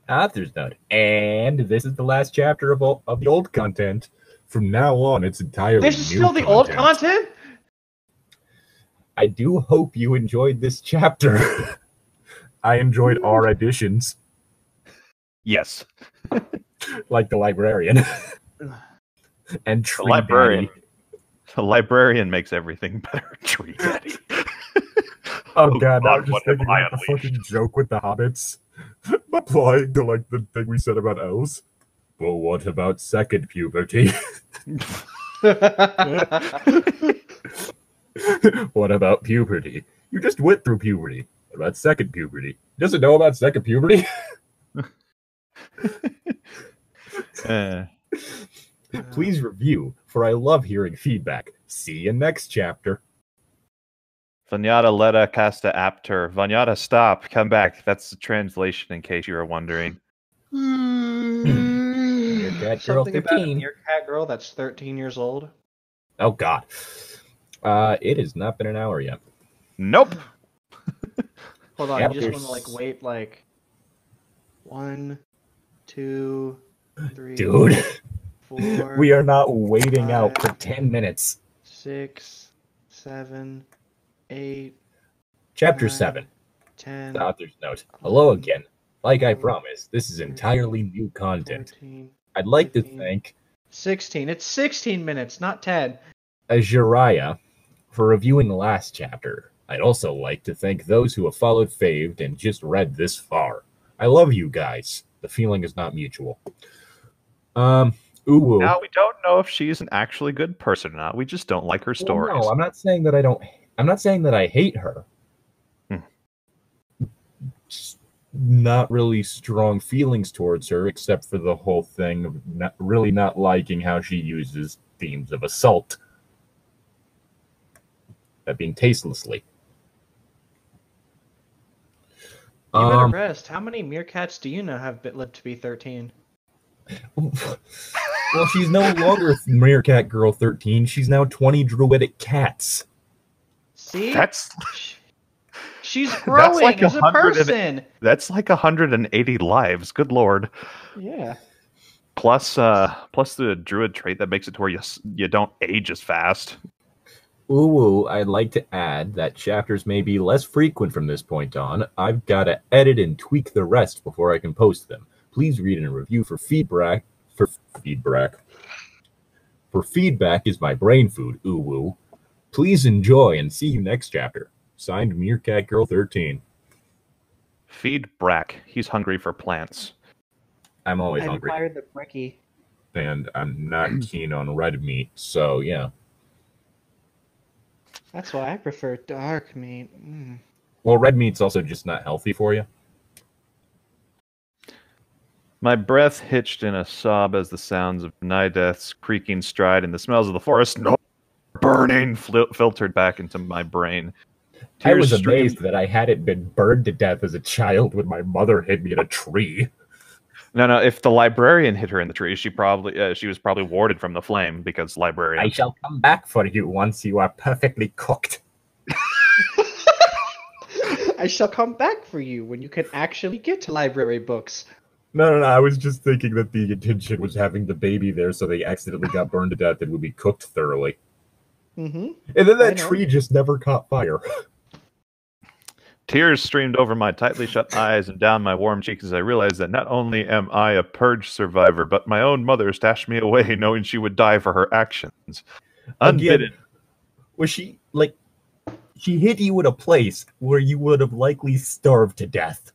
Ah, Author's note. And this is the last chapter of, all, of the old content. From now on, it's entirely This is still the old content? I do hope you enjoyed this chapter. I enjoyed our additions, Yes. like the librarian and The librarian. Daddy. The librarian makes everything better. Tree Daddy. Oh Oh god, God, I'm just what have thinking about the fucking joke with the hobbits. Applying to like the thing we said about elves. Well, what about second puberty? what about puberty? You just went through puberty. What about second puberty? Doesn't know about second puberty? Eh. Please review, for I love hearing feedback. See you next chapter. Vanyata Leta Casta Apter. Vanyata, stop. Come back. That's the translation, in case you were wondering. Meerkat Girl Something about a 13. meerkat girl that's 13 years old. Oh god. Uh, it has not been an hour yet. Nope. Hold on, Yep, you just want to like wait like one, two, three, Dude, four, we are not waiting out for 10 minutes. six, seven, eight, Chapter Nine. 7. ten, The author's note. Hello again. Like I promised, this is entirely new content. 14, I'd like to 15. thank 16. It's 16 minutes, not 10. Azuriah for reviewing the last chapter. I'd also like to thank those who have followed Faved and just read this far. I love you guys. The feeling is not mutual. Um, ooh. Now we don't know if she's an actually good person or not. We just don't like her Well, stories. no, I'm not saying that I don't. I'm not saying that I hate her. Hmm. Not really strong feelings towards her, except for the whole thing of not really not liking how she uses themes of assault. That being tastelessly. You better Um, rest. How many meerkats do you know have been, lived to be 13? well, she's no longer Meerkat Girl 13. She's now 20 druidic cats. See? That's She's growing that's like as a 100 and- person. that's like 180 lives. Good lord. Yeah. Plus, uh, plus the druid trait that makes it to where you you don't age as fast. Ooh, ooh, I'd like to add that chapters may be less frequent from this point on. I've got to edit and tweak the rest before I can post them. Please read and review for feedback. For feedback. For feedback is my brain food. Ooh, woo. Please enjoy and see you next chapter. Signed, Meerkat Girl 13. Feed Brack. He's hungry for plants. I'm always I hungry, admired the Bricky. and I'm not keen on red meat, so yeah. That's why I prefer dark meat. Mm. Well, red meat's also just not healthy for you. My breath hitched in a sob as the sounds of Nideth's creaking stride and the smells of the forest no burning fil- filtered back into my brain. I was streamed- amazed that I hadn't been burned to death as a child when my mother hid me in a tree. No, no. If the librarian hit her in the tree, she probably uh, she was probably warded from the flame because librarian. I shall come back for you once you are perfectly cooked. I shall come back for you when you can actually get to library books. No, no, no. I was just thinking that the intention was having the baby there so they accidentally got burned to death and would be cooked thoroughly. Mm-hmm. And then that tree just never caught fire. Tears streamed over my tightly shut eyes and down my warm cheeks as I realized that not only am I a purge survivor, but my own mother stashed me away, knowing she would die for her actions. Unbidden. Again, was she like she hid you in a place where you would have likely starved to death?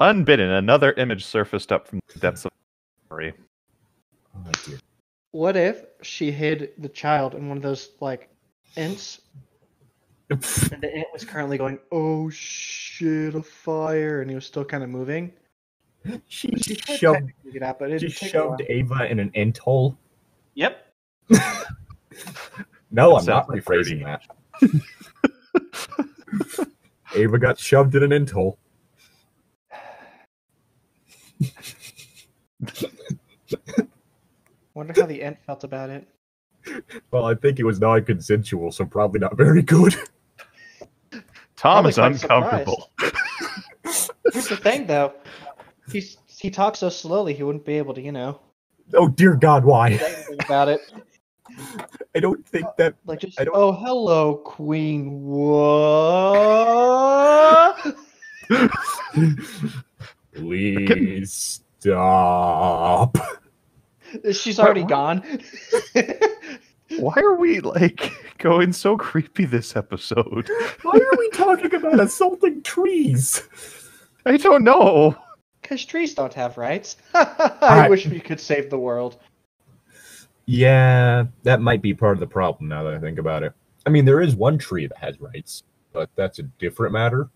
Unbidden, another image surfaced up from the depths of memory. Oh. What if she hid the child in one of those like ents, and the ent was currently going, "Oh shit, a fire," and he was still kind of moving. she She could shoved technically get out, but it she take a shoved. Ava in an ent hole. Yep. No, That I'm not sounds like rephrasing that. Ava got shoved in an ent hole. Wonder how the ent felt about it. Well, I think it was non-consensual, so probably not very good. Tom Probably is uncomfortable. Here's the thing, though. He's he talks so slowly he wouldn't be able to, you know, oh dear God, why? about it. I don't think that. Uh, like just I don't- oh hello Queen what? Please stop. She's already What? gone. Why are we like going so creepy this episode? Why are we talking about assaulting trees? I don't know. Because trees don't have rights. I I- wish we could save the world. Yeah, that might be part of the problem now that I think about it. I mean, there is one tree that has rights, but that's a different matter.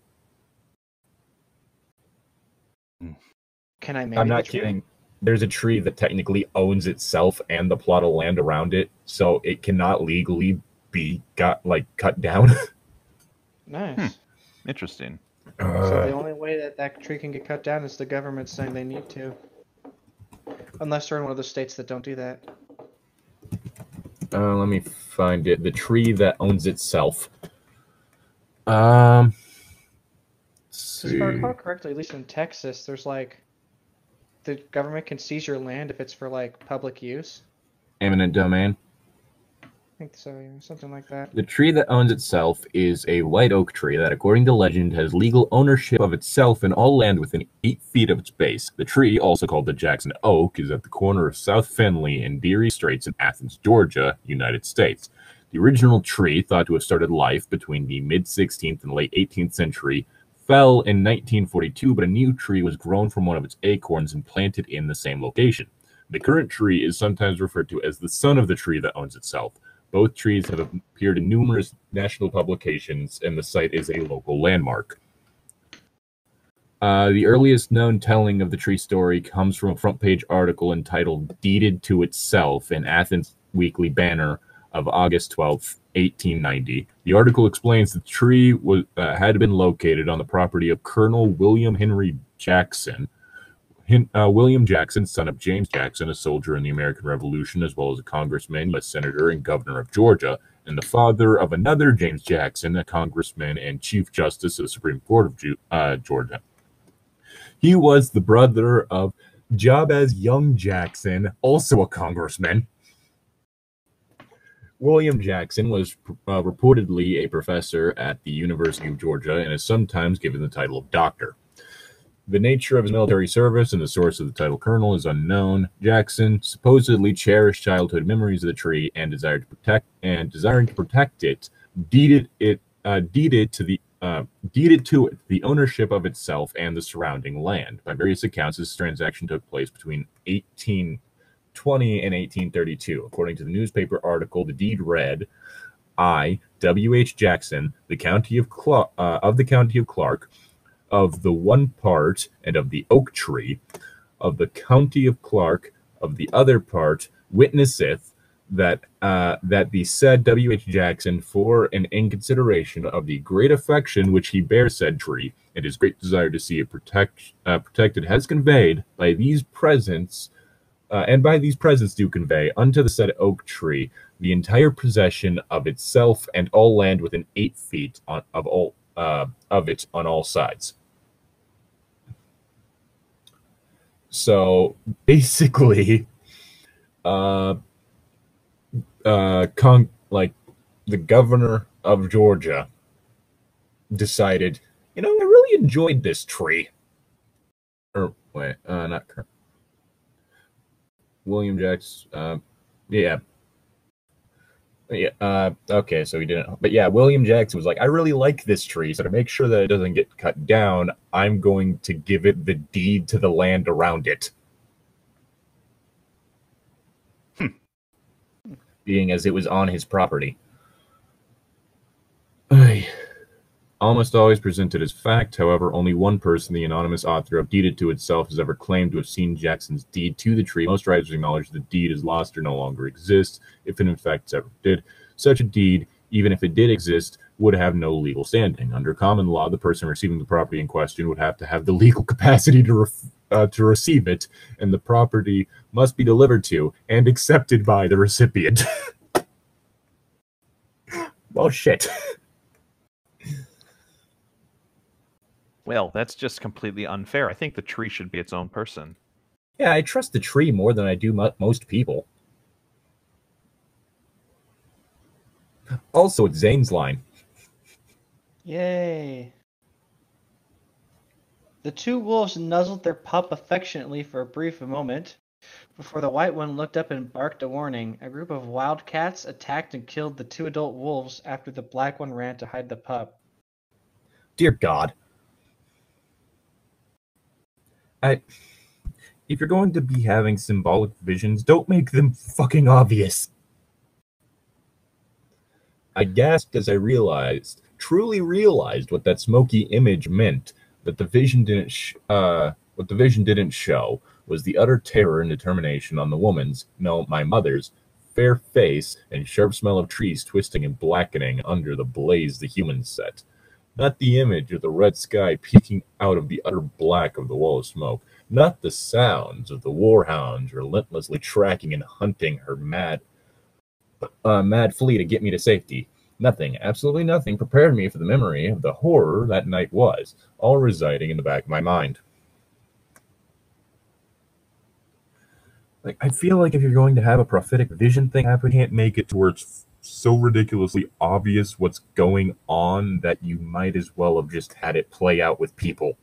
Can I maybe I'm not kidding. There's a tree that technically owns itself and the plot of land around it, so it cannot legally be got like cut down. Nice. Hmm. Interesting. So Uh, the only way that that tree can get cut down is the government saying they need to. Unless they're in one of the states that don't do that. Uh, let me find it. The tree that owns itself. Um. let's Because if I recall correctly, at least in Texas, there's like the government can seize your land if it's for like public use. Eminent domain. I think so, yeah, something like that. The tree that owns itself is a white oak tree that, according to legend, has legal ownership of itself and all land within eight feet of its base. The tree, also called the Jackson Oak, is at the corner of South Finley and Dearing Streets in Athens, Georgia, United States. The original tree, thought to have started life between the mid 16th and late 18th century, fell in 1942, but a new tree was grown from one of its acorns and planted in the same location. The current tree is sometimes referred to as the son of the tree that owns itself. Both trees have appeared in numerous national publications, and the site is a local landmark. Uh, the earliest known telling of the tree story comes from a front page article entitled Deeded to Itself in Athens Weekly Banner of August 12, 1890. The article explains the tree was, uh, had been located on the property of Colonel William Henry Jackson. Uh, William Jackson, son of James Jackson, a soldier in the American Revolution, as well as a congressman, a senator, and governor of Georgia, and the father of another James Jackson, a congressman and chief justice of the Supreme Court of Ju- uh, Georgia. He was the brother of Jabez Young Jackson, also a congressman. William Jackson was uh, reportedly a professor at the University of Georgia and is sometimes given the title of doctor. The nature of his military service and the source of the title colonel is unknown. Jackson supposedly cherished childhood memories of the tree and desired to protect and desiring to protect it, deeded it uh, deeded to the uh, deeded to it the ownership of itself and the surrounding land. By various accounts, this transaction took place between 18 20 in 1832. According to the newspaper article, the deed read, "I, W. H. Jackson, the county of uh, of the county of Clarke, of the one part and of the oak tree, of the county of Clarke, of the other part, witnesseth that uh, that the said W. H. Jackson, for and in consideration of the great affection which he bears said tree, and his great desire to see it protect, uh, protected, has conveyed by these presents, uh, and by these presents do convey unto the said oak tree the entire possession of itself and all land within eight feet on, of all uh, of it on all sides. So basically, uh, uh, con- like the governor of Georgia decided, you know, I really enjoyed this tree. Or wait, uh, not Cur- William Jacks. Uh, yeah. Yeah. Uh, okay, so he didn't. But yeah, William Jackson was like, I really like this tree, so to make sure that it doesn't get cut down, I'm going to give it the deed to the land around it. being as it was on his property. Almost always presented as fact, however, only one person, the anonymous author of Deeded to Itself, has ever claimed to have seen Jackson's deed to the tree. Most writers acknowledge the deed is lost or no longer exists, if it in fact ever did. Such a deed, even if it did exist, would have no legal standing. Under common law, the person receiving the property in question would have to have the legal capacity to ref- uh, to receive it, and the property must be delivered to and accepted by the recipient. well, shit. Well, that's just completely unfair. I think the tree should be its own person. Yeah, I trust the tree more than I do mo- most people. Also, it's Zane's line. Yay. The two wolves nuzzled their pup affectionately for a brief moment before the white one looked up and barked a warning. A group of wild cats attacked and killed the two adult wolves after the black one ran to hide the pup. Dear God. I if you're going to be having symbolic visions, don't make them fucking obvious. I gasped as I realized, truly realized what that smoky image meant. That the vision didn't, sh- uh, what the vision didn't show was the utter terror and determination on the woman's, no, my mother's, fair face and sharp smell of trees twisting and blackening under the blaze the humans set. Not the image of the red sky peeking out of the utter black of the wall of smoke. Not the sounds of the warhounds relentlessly tracking and hunting her mad, uh, mad flea to get me to safety. Nothing, absolutely nothing, prepared me for the memory of the horror that night was, all residing in the back of my mind. Like, I feel like if you're going to have a prophetic vision thing happen, you can't make it to where it's so ridiculously obvious what's going on that you might as well have just had it play out with people.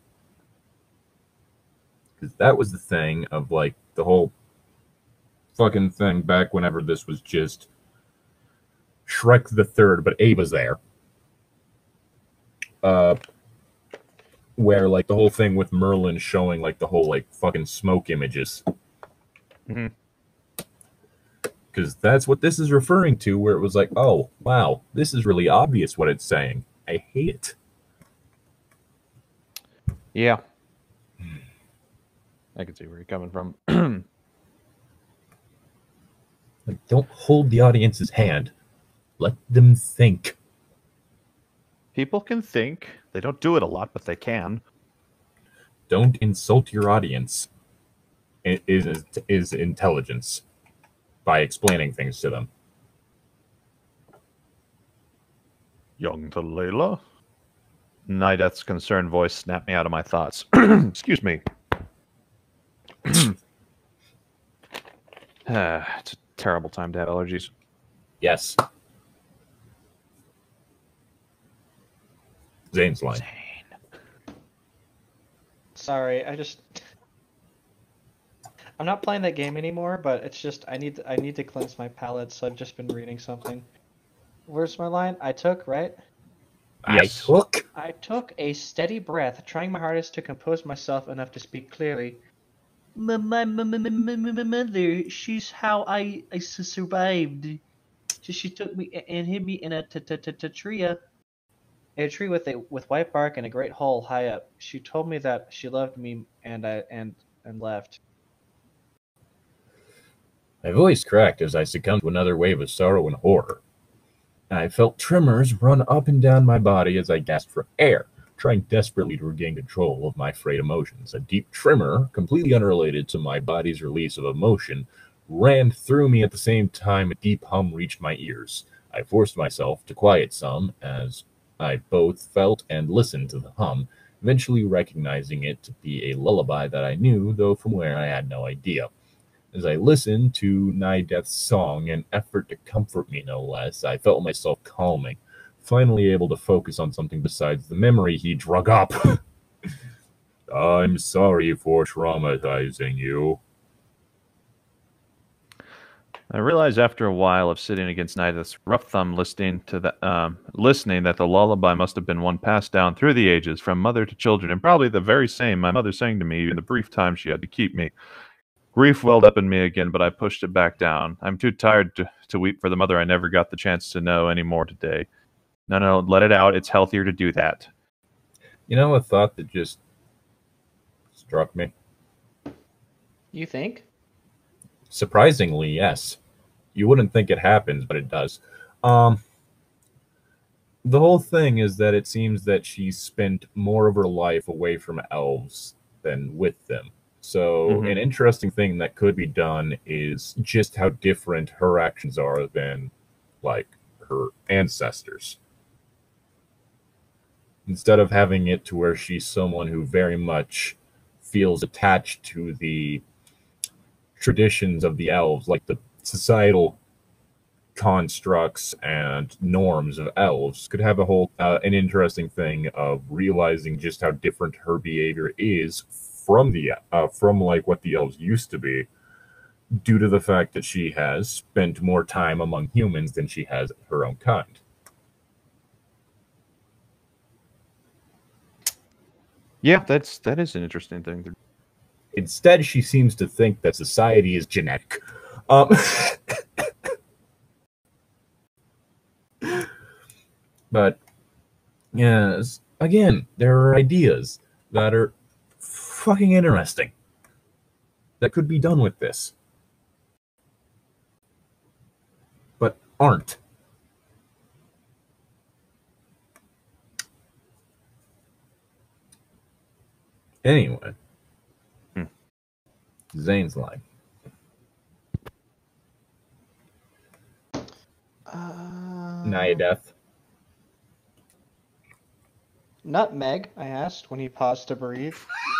Because that was the thing of like the whole fucking thing back whenever this was just Shrek the Third, but Abe was there. Uh, where like the whole thing with Merlin showing like the whole like fucking smoke images. Mhm. Because that's what this is referring to, where it was like, oh, wow, this is really obvious what it's saying. I hate it. Yeah. I can see where you're coming from. Like, don't hold the audience's hand. Let them think. People can think. They don't do it a lot, but they can. Don't insult your audience. It is is intelligence by explaining things to them. Young to Layla. Nideth's concerned voice snapped me out of my thoughts. Excuse me. Ah, it's a terrible time to have allergies. Yes. Zane's line. Zane. Sorry, I just I'm not playing that game anymore, but it's just I need I need to cleanse my palate, so I've just been reading something. Where's my line? I took, right? Yes. I took. I took a steady breath, trying my hardest to compose myself enough to speak clearly. my, my, my, my, my, my, my mother, she's how I, I survived. She, she took me and hid me in a t- t- t- t- tree. uh, A tree with a with white bark and a great hole high up. She told me that she loved me and I and and left. My voice cracked as I succumbed to another wave of sorrow and horror. I felt tremors run up and down my body as I gasped for air, trying desperately to regain control of my frayed emotions. A deep tremor, completely unrelated to my body's release of emotion, ran through me at the same time a deep hum reached my ears. I forced myself to quiet some as I both felt and listened to the hum, eventually recognizing it to be a lullaby that I knew, though from where I had no idea. As I listened to Nideth's song, an effort to comfort me no less, I felt myself calming, finally able to focus on something besides the memory he drug up. I'm sorry for traumatizing you. I realized after a while of sitting against Nideth's rough thumb, listening to the um, listening that the lullaby must have been one passed down through the ages from mother to children, and probably the very same my mother sang to me in the brief time she had to keep me. Grief welled up in me again, but I pushed it back down. I'm too tired to, to weep for the mother I never got the chance to know anymore today. No, no, let it out. It's healthier to do that. You know a thought that just struck me? You think? Surprisingly, yes. You wouldn't think it happens, but it does. Um, the whole thing is that it seems that she spent more of her life away from elves than with them. So, Mhm. an interesting thing that could be done is just how different her actions are than, like, her ancestors. Instead of having it to where she's someone who very much feels attached to the traditions of the elves, like the societal constructs and norms of elves, could have a whole uh, an interesting thing of realizing just how different her behavior is from the uh, from like what the elves used to be, due to the fact that she has spent more time among humans than she has her own kind. Yeah, that's that is an interesting thing. Instead, she seems to think that society is genetic. Um, but yes, again, there are ideas that are fucking interesting that could be done with this, but aren't. Anyway, Hmm. Zane's line. Uh, Naya Death. Nutmeg, I asked when he paused to breathe.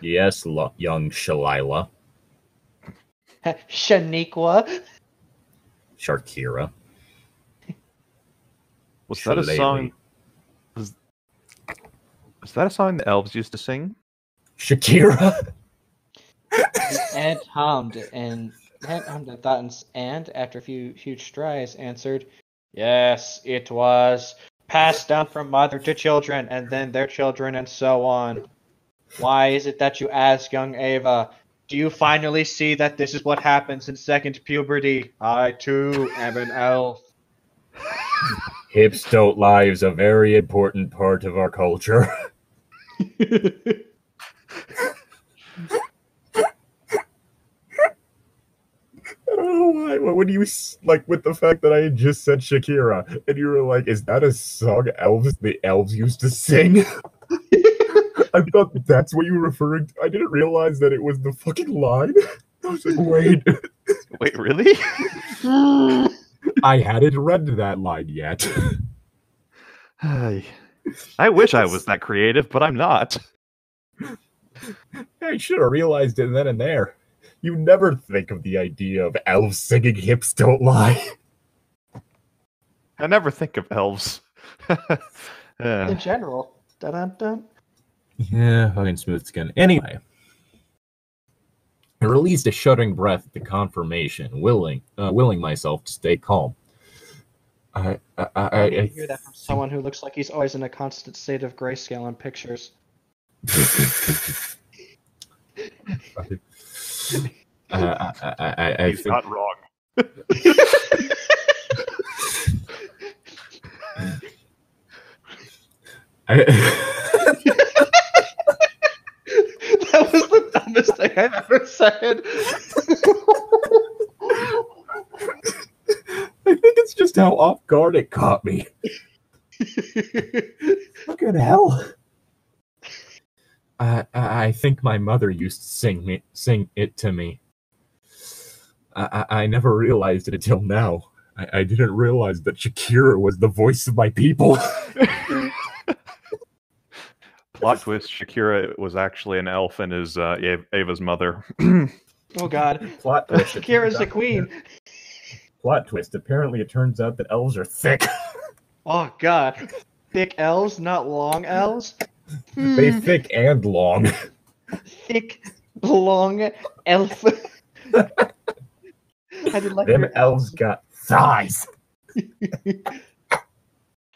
Yes, lo- young Shalila. Shaniqua. Sharkira. Was that a song? Was, was that a song the elves used to sing? Shakira? Ent hummed and Ent hummed and thought and, and after a few huge strides answered, Yes, it was. Passed down from mother to children and then their children and so on. Why is it that you ask, young Ava? Do you finally see that this is what happens in second puberty? I too am an elf. Hips don't lie is a very important part of our culture. I don't know why. but When you like with the fact that I had just said Shakira, and you were like, "Is that a song elves the elves used to sing?" I thought that's what you were referring to. I didn't realize that it was the fucking line. I was like, "Wait, Wait, really? I hadn't read that line yet." I I wish I was that creative, but I'm not. I should have realized it then and there. You never think of the idea of elves singing "Hips Don't Lie." I never think of elves. Uh, in general. Dun dun dun. Yeah, fucking smooth skin. Anyway, I released a shuddering breath at the confirmation, willing, uh, willing myself to stay calm. I, I, I, I I, hear that from someone who looks like he's always in a constant state of grayscale in pictures. Uh, I, I, I, I He's think, not wrong. I, that was the dumbest thing I've ever said. I think it's just how off guard it caught me. Fucking hell. I, I I think my mother used to sing me sing it to me. I, I I never realized it until now. I, I didn't realize that Shakira was the voice of my people. Plot twist: Shakira was actually an elf and is uh, Ava's mother. oh god. Plot twist. it Kira's the queen. Plot twist. Apparently, it turns out that elves are thick. Oh god. Thick elves, not long elves. they Hmm, thick and long. thick, long elf. I did like Them elves got thighs.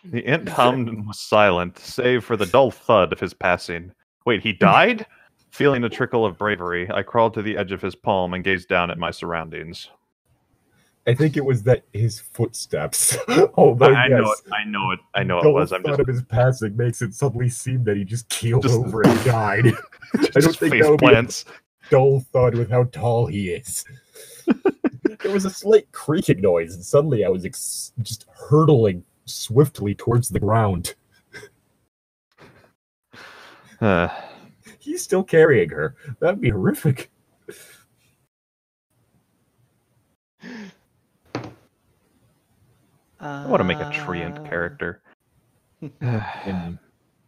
The ent hummed and was silent, save for the dull thud of his passing. Wait, he died? Feeling a trickle of bravery, I crawled to the edge of his palm and gazed down at my surroundings. I think it was that his footsteps. Although I, I yes, know it. I know it. I know it was. I'm just, of his passing makes it suddenly seem that he just keeled Just- over and died. I don't think that would be a dull thud with how tall he is. there was a slight creaking noise, and suddenly I was ex- just hurtling swiftly towards the ground. Uh, He's still carrying her. That'd be horrific. I want to make a treant Uh, character. In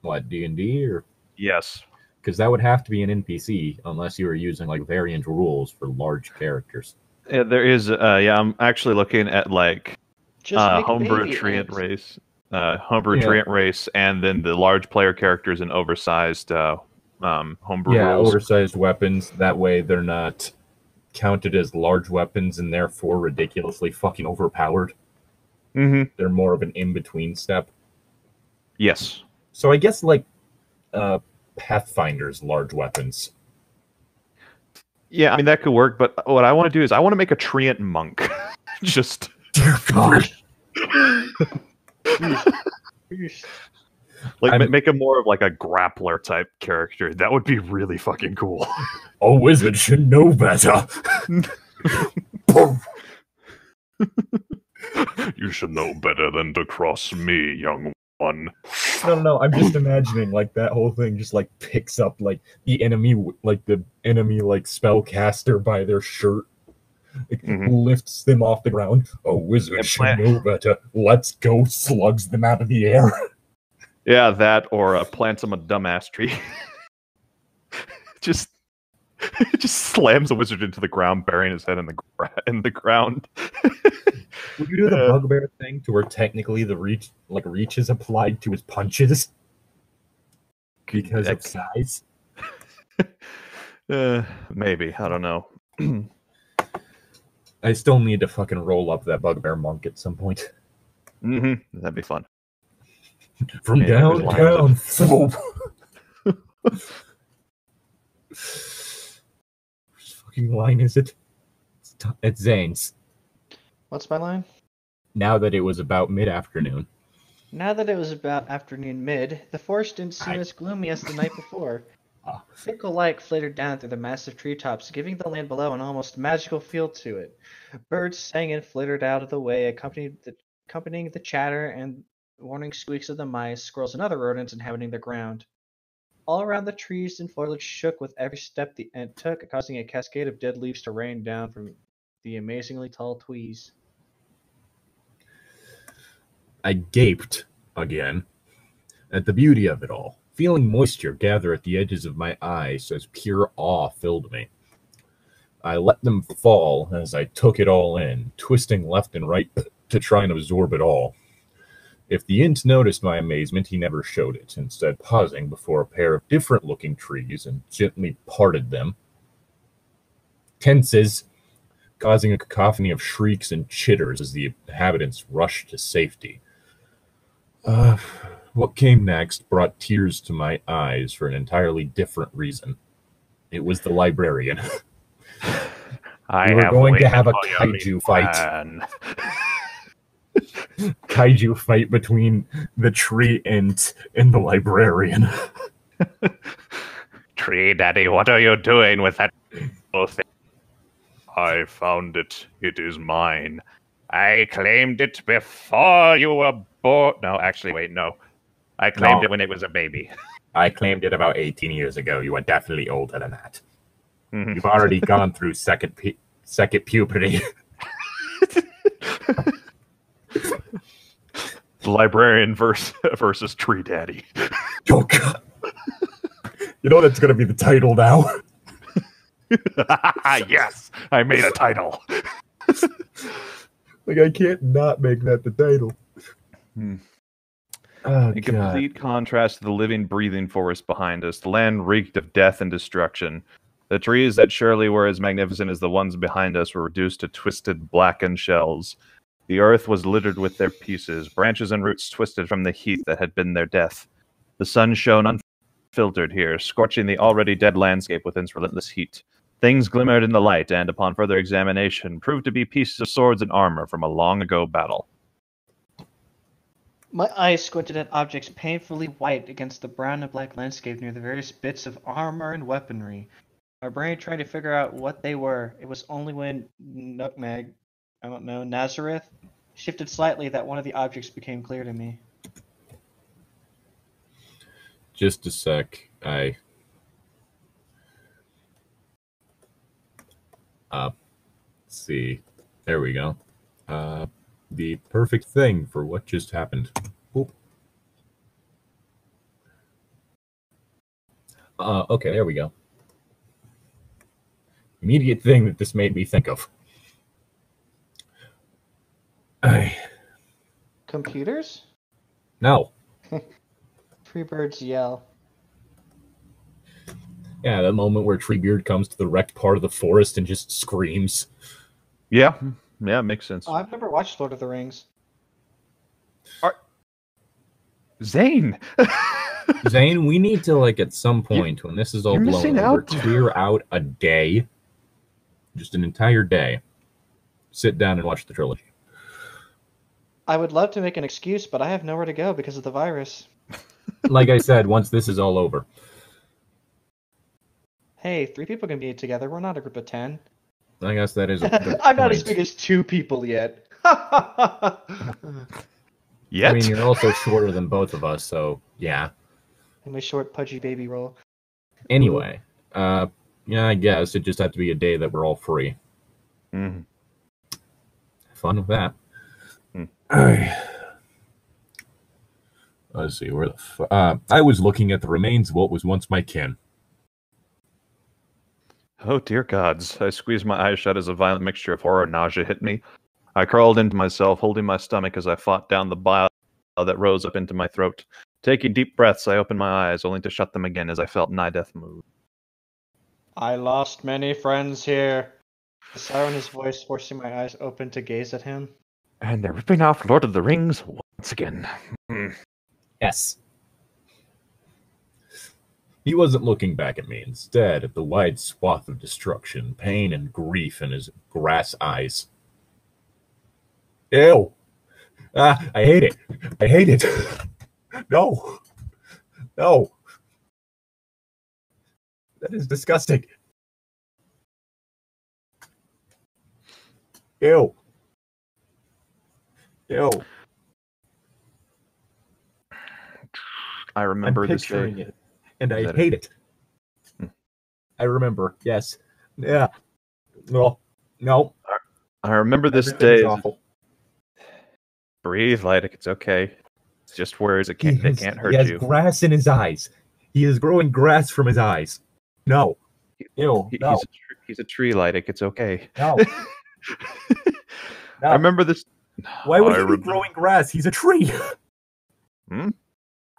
what D and D or yes. because that would have to be an NPC unless you were using like variant rules for large characters. Yeah, there is. Uh, yeah, I'm actually looking at like Just uh, homebrew baby treant ants. race, uh, homebrew Yeah. treant race, and then the large player characters and oversized uh, um, homebrew yeah, rules. oversized weapons. That way, they're not counted as large weapons and therefore ridiculously fucking overpowered. hmm They're more of an in between step. Yes. So I guess like uh, Pathfinder's large weapons. Yeah, I mean that could work, but what I want to do is I want to make a treant monk. Just Dear God. like I'm- make him more of like a grappler type character. That would be really fucking cool. A wizard should know better. You should know better than to cross me, young one. I don't know. I'm just imagining like that whole thing just like picks up like the enemy, like the enemy like spellcaster by their shirt, It Mhm. lifts them off the ground. A wizard should know better. Let's go. Slugs them out of the air. Yeah, that or uh, plants him a dumbass tree. just, just slams a wizard into the ground, burying his head in the gra- in the ground. Would you do the Uh, bugbear thing to where technically the reach, like reach, is applied to his punches because of size? Uh, maybe I don't know. I still need to fucking roll up that bugbear monk at some point. Mm-hmm. That'd be fun. From Yeah, downtown. Swoop. Which fucking line is it? It's, t- it's Zane's. What's my line? Now that it was about mid afternoon. Now that it was about afternoon mid, the forest didn't seem I- as gloomy as the night before. Fickle light flittered down through the massive treetops, giving the land below an almost magical feel to it. Birds sang and flittered out of the way, accompanied the, accompanying the chatter and warning squeaks of the mice, squirrels, and other rodents inhabiting the ground. All around the trees and foliage shook with every step the ent took, causing a cascade of dead leaves to rain down from the amazingly tall trees. I gaped again at the beauty of it all, feeling moisture gather at the edges of my eyes as pure awe filled me. I let them fall as I took it all in, twisting left and right to try and absorb it all. If the ent noticed my amazement, he never showed it, instead pausing before a pair of different looking trees and gently parted them. Tenses, causing a cacophony of shrieks and chitters as the inhabitants rushed to safety. Uh, what came next brought tears to my eyes for an entirely different reason. It was the librarian. I We were going to have a kaiju fight. Kaiju fight between the treant and the librarian. Tree Daddy, what are you doing with that thing? I found it. It is mine. I claimed it before you were born. No, actually, wait, no. I claimed No. it when it was a baby. I claimed it about 18 years ago. You are definitely older than that. Mhm. You've already gone through second pu- second puberty. Librarian versus, versus Tree Daddy. oh god. You know that's gonna be the title now. yes, I made a title. Like I can't not make that the title. Hmm. Oh In god. complete contrast to the living, breathing forest behind us, the land reeked of death and destruction. The trees that surely were as magnificent as the ones behind us were reduced to twisted, blackened shells. The earth was littered with their pieces, branches and roots twisted from the heat that had been their death. The sun shone unfiltered here, scorching the already dead landscape with its relentless heat. Things glimmered in the light, and upon further examination, proved to be pieces of swords and armor from a long ago battle. My eyes squinted at objects painfully white against the brown and black landscape near the various bits of armor and weaponry. My brain tried to figure out what they were. It was only when Nutmeg, I don't know, Nazareth, shifted slightly that one of the objects became clear to me. Just a sec. I uh see. There we go. Uh the perfect thing for what just happened. Boop. Uh okay, there we go. Immediate thing that this made me think of. I Computers? no. Free birds yell. Yeah, that moment where Treebeard comes to the wrecked part of the forest and just screams. Yeah, yeah, it makes sense. Oh, I've never watched Lord of the Rings. Zane! Zane, we need to like at some point when this is all blown over, out. clear out a day, just an entire day. Sit down and watch the trilogy. I would love to make an excuse, but I have nowhere to go because of the virus. Like I said, once this is all over, Hey, three people can be together. We're not a group of ten. I guess that is. A good I'm not as big as two people yet. Yet? I mean, you're also shorter than both of us, so yeah. In my short, pudgy baby roll. Anyway, uh, yeah, I guess it just had to be a day that we're all free. Mm-hmm. Fun with that. Hmm. Alright. Let's see where the. F- uh, I was looking at the remains of what was once my kin. Oh, dear gods. I squeezed my eyes shut as a violent mixture of horror and nausea hit me. I crawled into myself, holding my stomach as I fought down the bile that rose up into my throat. Taking deep breaths, I opened my eyes, only to shut them again as I felt Nideth move. I lost many friends here. The sorrow in his voice forcing my eyes open to gaze at him. And they're ripping off Lord of the Rings once again. Hmm. Yes. He wasn't looking back at me, instead at the wide swath of destruction, pain, and grief in his grass eyes. Ew! Ah, I hate it. I hate it. No. No. That is disgusting. Ew. Ew. I remember I'm this day. it, and I hate it. Hmm. I remember. Yes. Yeah. No. No. I remember this day. awful. Breathe, Llytic. It's okay. It's just words. It can't, they has- can't hurt he has you. grass in his eyes. He is growing grass from his eyes. No. Ew. He- No. He's, a, tr- he's a tree, Llytic. It's okay. No. I remember this. Why would I he be growing grass? He's a tree.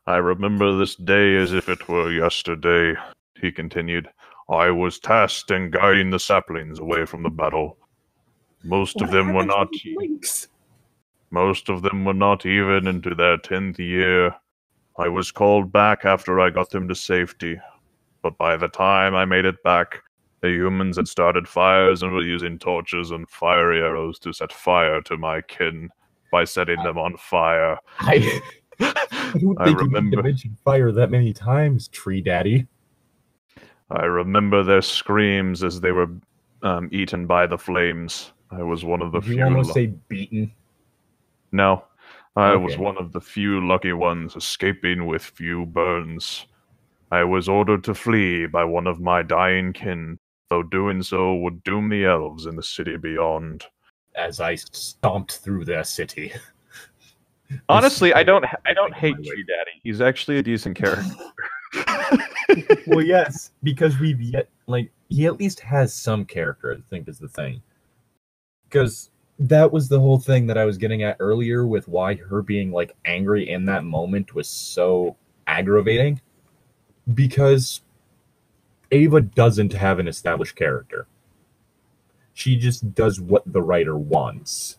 I remember this day as if it were yesterday, he continued. I was tasked in guiding the saplings away from the battle. Most of them were not links? most of them were not even into their tenth year. I was called back after I got them to safety. but by the time I made it back, the humans had started fires and were using torches and fiery arrows to set fire to my kin by setting them on fire. I, I don't think you need remember. to mention fire that many times, Tree Daddy. I remember their screams as they were um, eaten by the flames. I was one of the Did you few. almost lu- say beaten? no, I was one of the few lucky ones escaping with few burns. I was ordered to flee by one of my dying kin, though doing so would doom the elves in the city beyond. As I stomped through their city. Honestly, I don't. I don't hate my way. Tree Daddy. He's actually a decent character. well, yes, because we've yet like he at least has some character. I think is the thing. Because that was the whole thing that I was getting at earlier with why her being like angry in that moment was so aggravating. Because Ava doesn't have an established character. She just does what the writer wants.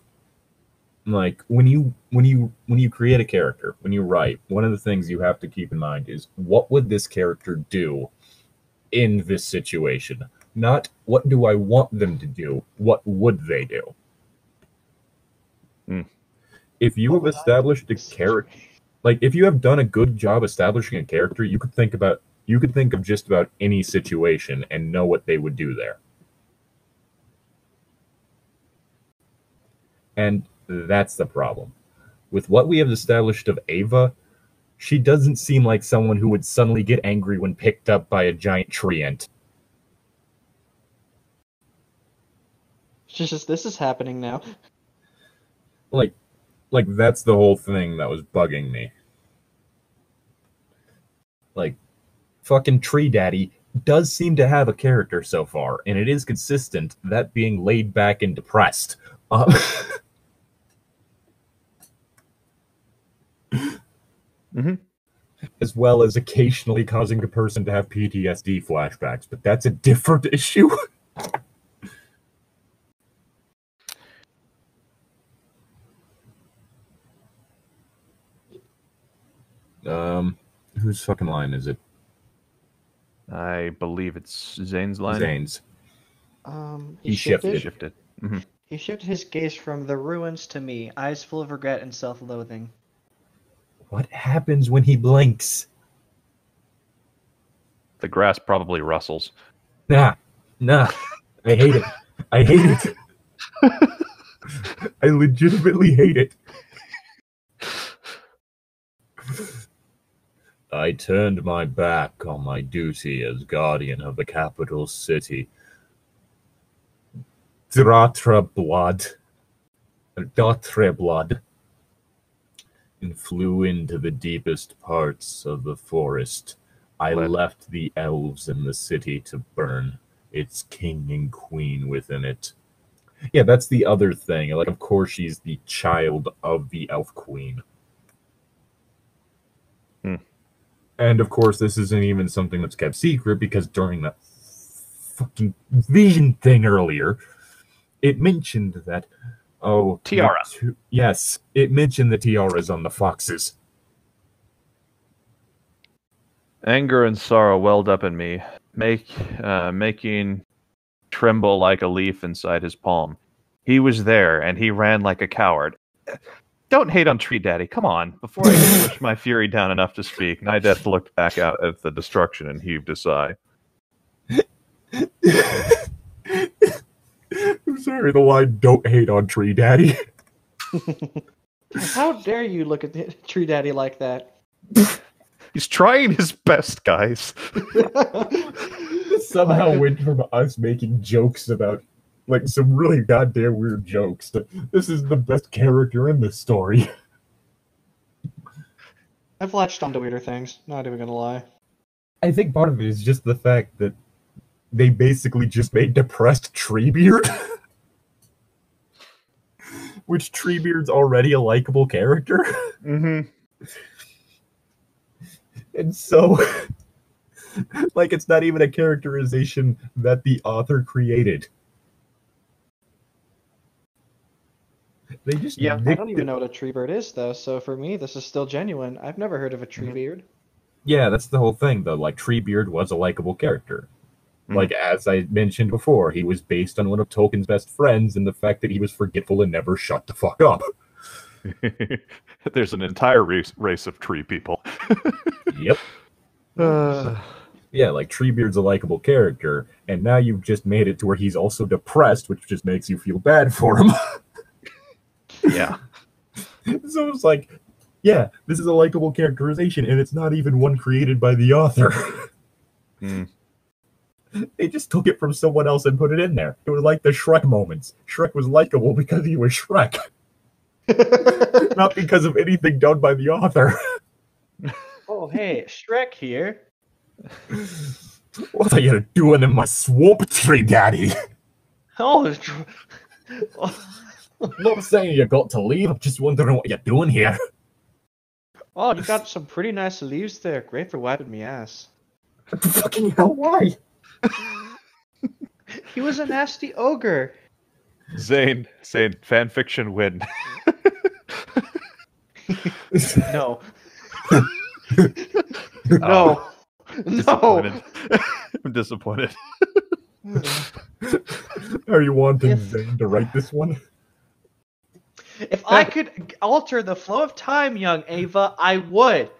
Like when you when you when you create a character, when you write, one of the things you have to keep in mind is what would this character do in this situation? Not what do I want them to do, what would they do? Hmm. If you have established a character like if you have done a good job establishing a character, you could think about you could think of just about any situation and know what they would do there. And that's the problem. With what we have established of Ava, she doesn't seem like someone who would suddenly get angry when picked up by a giant treant. It's just this is happening now. Like like that's the whole thing that was bugging me. Like fucking Tree Daddy does seem to have a character so far, and it is consistent, that being laid back and depressed. Um, Mhm. As well as occasionally causing the person to have PTSD flashbacks, but that's a different issue. um, whose fucking line is it? I believe it's Zane's line. Zane's. Um, He he, shifted. Shifted. Mhm. He shifted his gaze from the ruins to me, eyes full of regret and self-loathing. What happens when he blinks? The grass probably rustles. Nah, nah. I hate it. I hate it. I legitimately hate it. I turned my back on my duty as guardian of the capital city. Dratra blood. Datre blood. And flew into the deepest parts of the forest. I Let- left the elves in the city to burn its king and queen within it. Yeah, that's the other thing. Like, of course, she's the child of the elf queen. Hmm. And of course, this isn't even something that's kept secret because during that fucking vision thing earlier, it mentioned that. Oh, the Tiara. two- yes, it mentioned the tiaras on the foxes. Anger and sorrow welled up in me, make uh, making tremble like a leaf inside his palm. He was there, and he ran like a coward. Don't hate on Tree Daddy. Come on. Before I could push my fury down enough to speak, Nideth looked back out at the destruction and heaved a sigh. I'm the line "Don't hate on Tree Daddy." How dare you look at the Tree Daddy like that? He's trying his best, guys. somehow went from us making jokes about like some really goddamn weird jokes to this is the best character in this story. I've latched onto weirder things. Not even gonna lie. I think part of it is just the fact that they basically just made depressed Treebeard. Which Treebeard's already a likable character. Mm-hmm. And so like it's not even a characterization that the author created. They just Yeah, I I don't it even know what a Treebeard is though, so for me this is still genuine. I've never heard of a tree Mhm. yeah, that's the whole thing though. Like Treebeard was a likable character. Mhm. Like as I mentioned before, he was based on one of Tolkien's best friends and the fact that he was forgetful and never shut the fuck up. There's an entire race, race of tree people. Yep. Uh, Yeah, like Treebeard's a likable character, and now you've just made it to where he's also depressed, which just makes you feel bad for him. yeah. so it's like, yeah, this is a likable characterization, and it's not even one created by the author. Hmm. They just took it from someone else and put it in there. It was like the Shrek moments. Shrek was likable because he was Shrek, not because of anything done by the author. oh, hey, Shrek here. what are you doing in my swamp tree, Daddy? Oh, oh, I'm not saying you got to leave. I'm just wondering what you're doing here. oh, you got some pretty nice leaves there. Great for wiping me ass. Fucking hell, why? He was a nasty ogre. Zane, Zane, fan fiction win. No. no. Oh. No. I'm disappointed. Hmm. Are you wanting If- Zane to write this one? If I could alter the flow of time, young Ava, I would.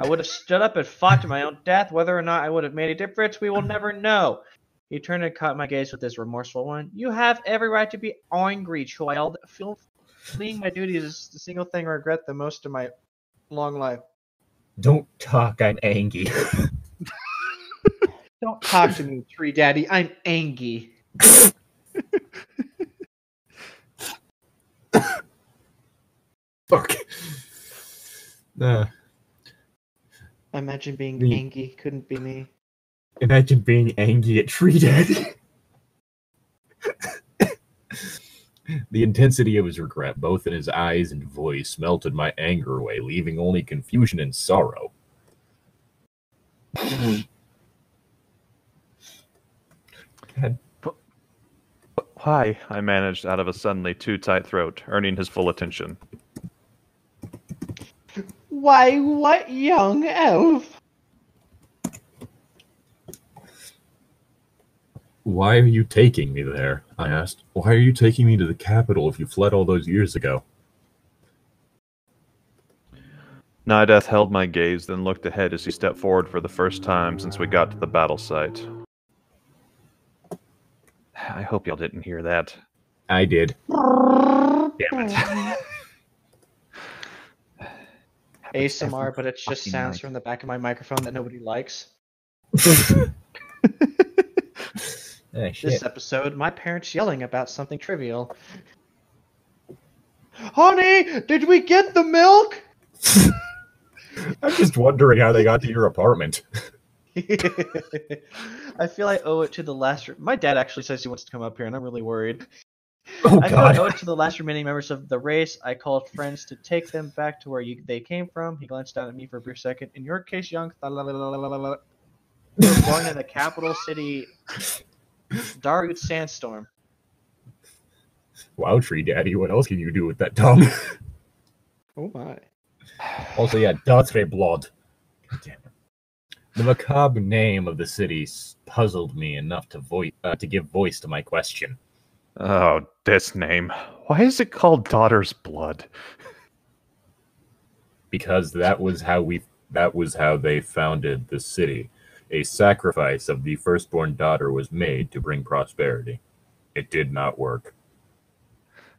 I would have stood up and fought to my own death. Whether or not I would have made a difference, we will never know. He turned and caught my gaze with his remorseful one. You have every right to be angry, child. Feel, fleeing my duties is the single thing I regret the most in my long life. Don't talk, I'm angry. Don't talk to me, Tree Daddy. I'm angry. Fuck. Uh, Imagine being Me. angry. Couldn't be me. imagine being angry at Tree Daddy. the intensity of his regret, both in his eyes and voice, melted my anger away, leaving only confusion and sorrow. God, Why? I managed out of a suddenly too tight throat, earning his full attention. Why, what young elf? Why are you taking me there? I asked. Why are you taking me to the capital if you fled all those years ago? Nideth held my gaze, then looked ahead as he stepped forward for the first time since we got to the battle site. I hope y'all didn't hear that. I did. Damn it. ASMR, but it just sounds night. from the back of my microphone that nobody likes. Shit. This episode, my parents yelling about something trivial. Honey, did we get the milk? I'm just wondering how they got to your apartment. I feel I owe it to the last. My dad actually says he wants to come up here, and I'm really worried. Oh I feel I owe god. it to the last remaining members of the race. I called friends to take them back to where you, they came from. He glanced down at me for a brief second. In your case, young, you were born in the capital city, Darut Sandstorm. Wow, Tree Daddy, what else can you do with that tongue? Oh my. also, yeah, Datre Blood. Damn it. The macabre name of the city puzzled me enough to voice uh, to give voice to my question. Oh, this name. Why is it called Daughter's Blood? because that was how we that was how they founded the city. A sacrifice of the firstborn daughter was made to bring prosperity. It did not work.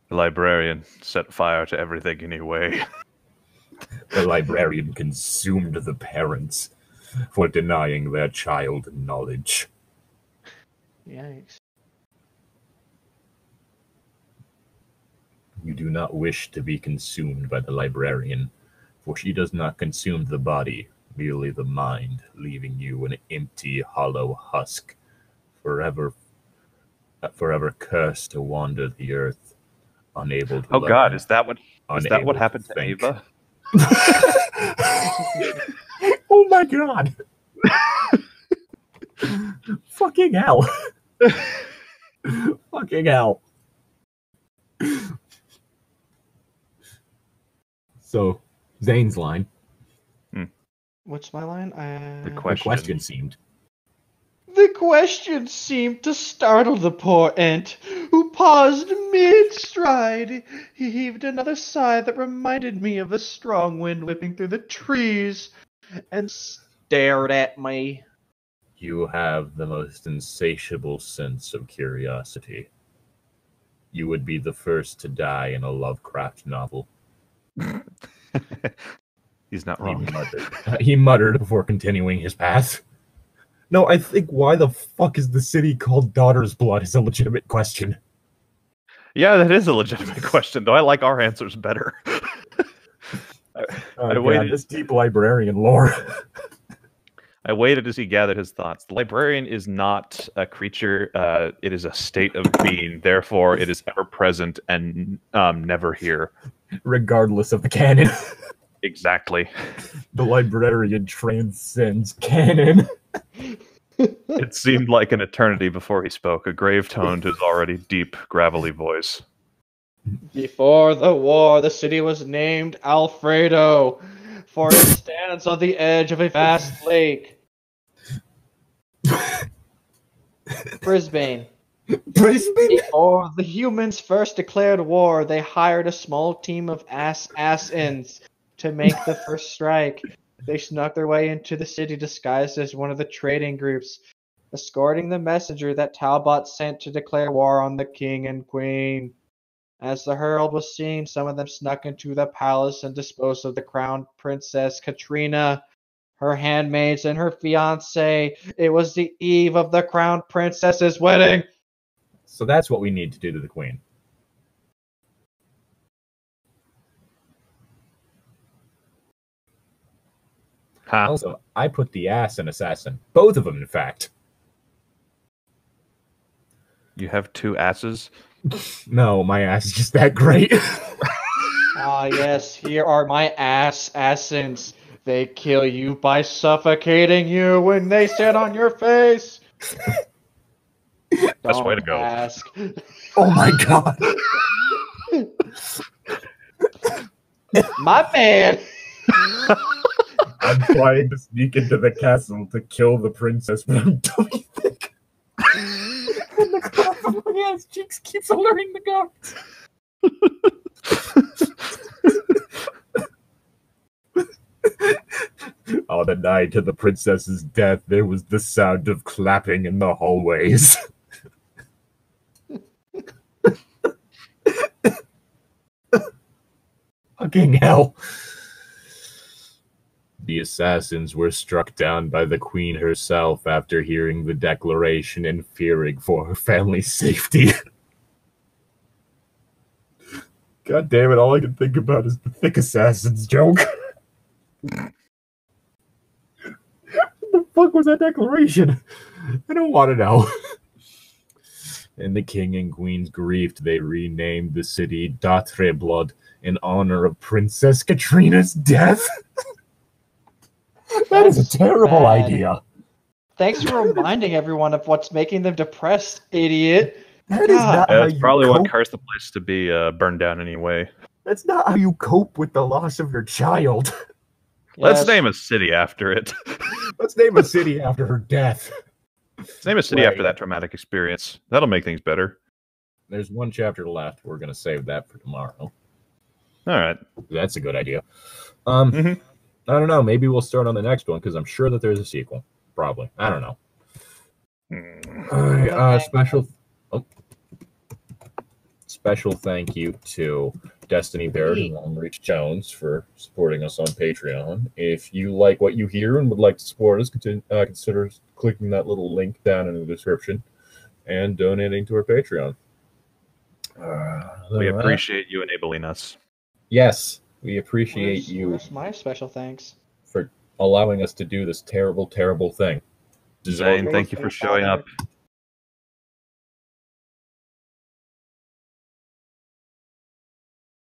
The librarian set fire to everything anyway. The librarian consumed the parents for denying their child knowledge. Yikes. You do not wish to be consumed by the librarian, for she does not consume the body, merely the mind, leaving you an empty, hollow husk, forever, forever cursed to wander the earth, unable to. Oh God, is that what is that what happened to think. Ava? oh my god! Fucking hell! Fucking hell! So, Zane's line. Hmm. What's my line? Uh, The The question. question seemed. The question seemed to startle the poor ent, who paused mid-stride. He heaved another sigh that reminded me of a strong wind whipping through the trees, and stared at me. You have the most insatiable sense of curiosity. You would be the first to die in a Lovecraft novel. He's not He wrong. muttered. he muttered before continuing his path. No, I think why the fuck is the city called Daughter's Blood is a legitimate question. Yeah, that is a legitimate question, though. I like our answers better. Oh, I God, waited- this deep librarian lore. I waited as he gathered his thoughts. The librarian is not a creature; uh, it is a state of being. Therefore, it is ever present and um, never here. Regardless of the canon, Exactly. the librarian transcends canon. It seemed like an eternity before he spoke. A grave tone to his already deep, gravelly voice. Before the war, the city was named Alfredo, for it stands on the edge of a vast lake. Brisbane. Brisbane? Before the humans first declared war, they hired a small team of ass assassins to make the first strike. They snuck their way into the city disguised as one of the trading groups, escorting the messenger that Talbot sent to declare war on the king and queen. As the herald was seen, some of them snuck into the palace and disposed of the crown princess Katrina, her handmaids, and her fiance. It was the eve of the crown princess's wedding. So that's what we need to do to the queen. Huh? Also, I put the ass in assassin. Both of them, in fact. You have two asses. No, my ass is just that great. Ah, yes, here are my ass assassins. They kill you by suffocating you when they sit on your face. Best way to go. Ask. oh my god. My man. I'm trying to sneak into the castle to kill the princess, but I'm doing thick. And the clap of my ass cheeks keeps alerting the guards. On the night of the princess's death, there was the sound of clapping in the hallways. Fucking hell. The assassins were struck down by the queen herself after hearing the declaration and fearing for her family's safety. God damn it, all I can think about is the thick assassins joke. what the fuck was that declaration? I don't want to know. In the king and queen's grief, they renamed the city Datre Blood in honor of Princess Katrina's death. That is a terrible bad. idea. Thanks for reminding everyone of what's making them depressed, idiot. That is God. not how That's you probably what cope. cursed the place to be uh, burned down anyway. That's not how you cope with the loss of your child. Let's Yes. name a city after it. Let's name a city after her death. Let's name a city Right. after that traumatic experience. That'll make things better. There's one chapter left. We're gonna save that for tomorrow. All right. That's a good idea. Um, Mhm. I don't know. Maybe we'll start on the next one because I'm sure that there's a sequel. Probably. I don't know. Mm. All right, uh, special. Oh. Special thank you to Destiny Baird and Longreach Jones for supporting us on Patreon. If you like what you hear and would like to support us, conti- uh, consider clicking that little link down in the description and donating to our Patreon. Uh, We other than that- appreciate you enabling us. Yes, we appreciate Where's- you where's my special thanks? for allowing us to do this terrible, terrible thing. Zane, thank you for showing up.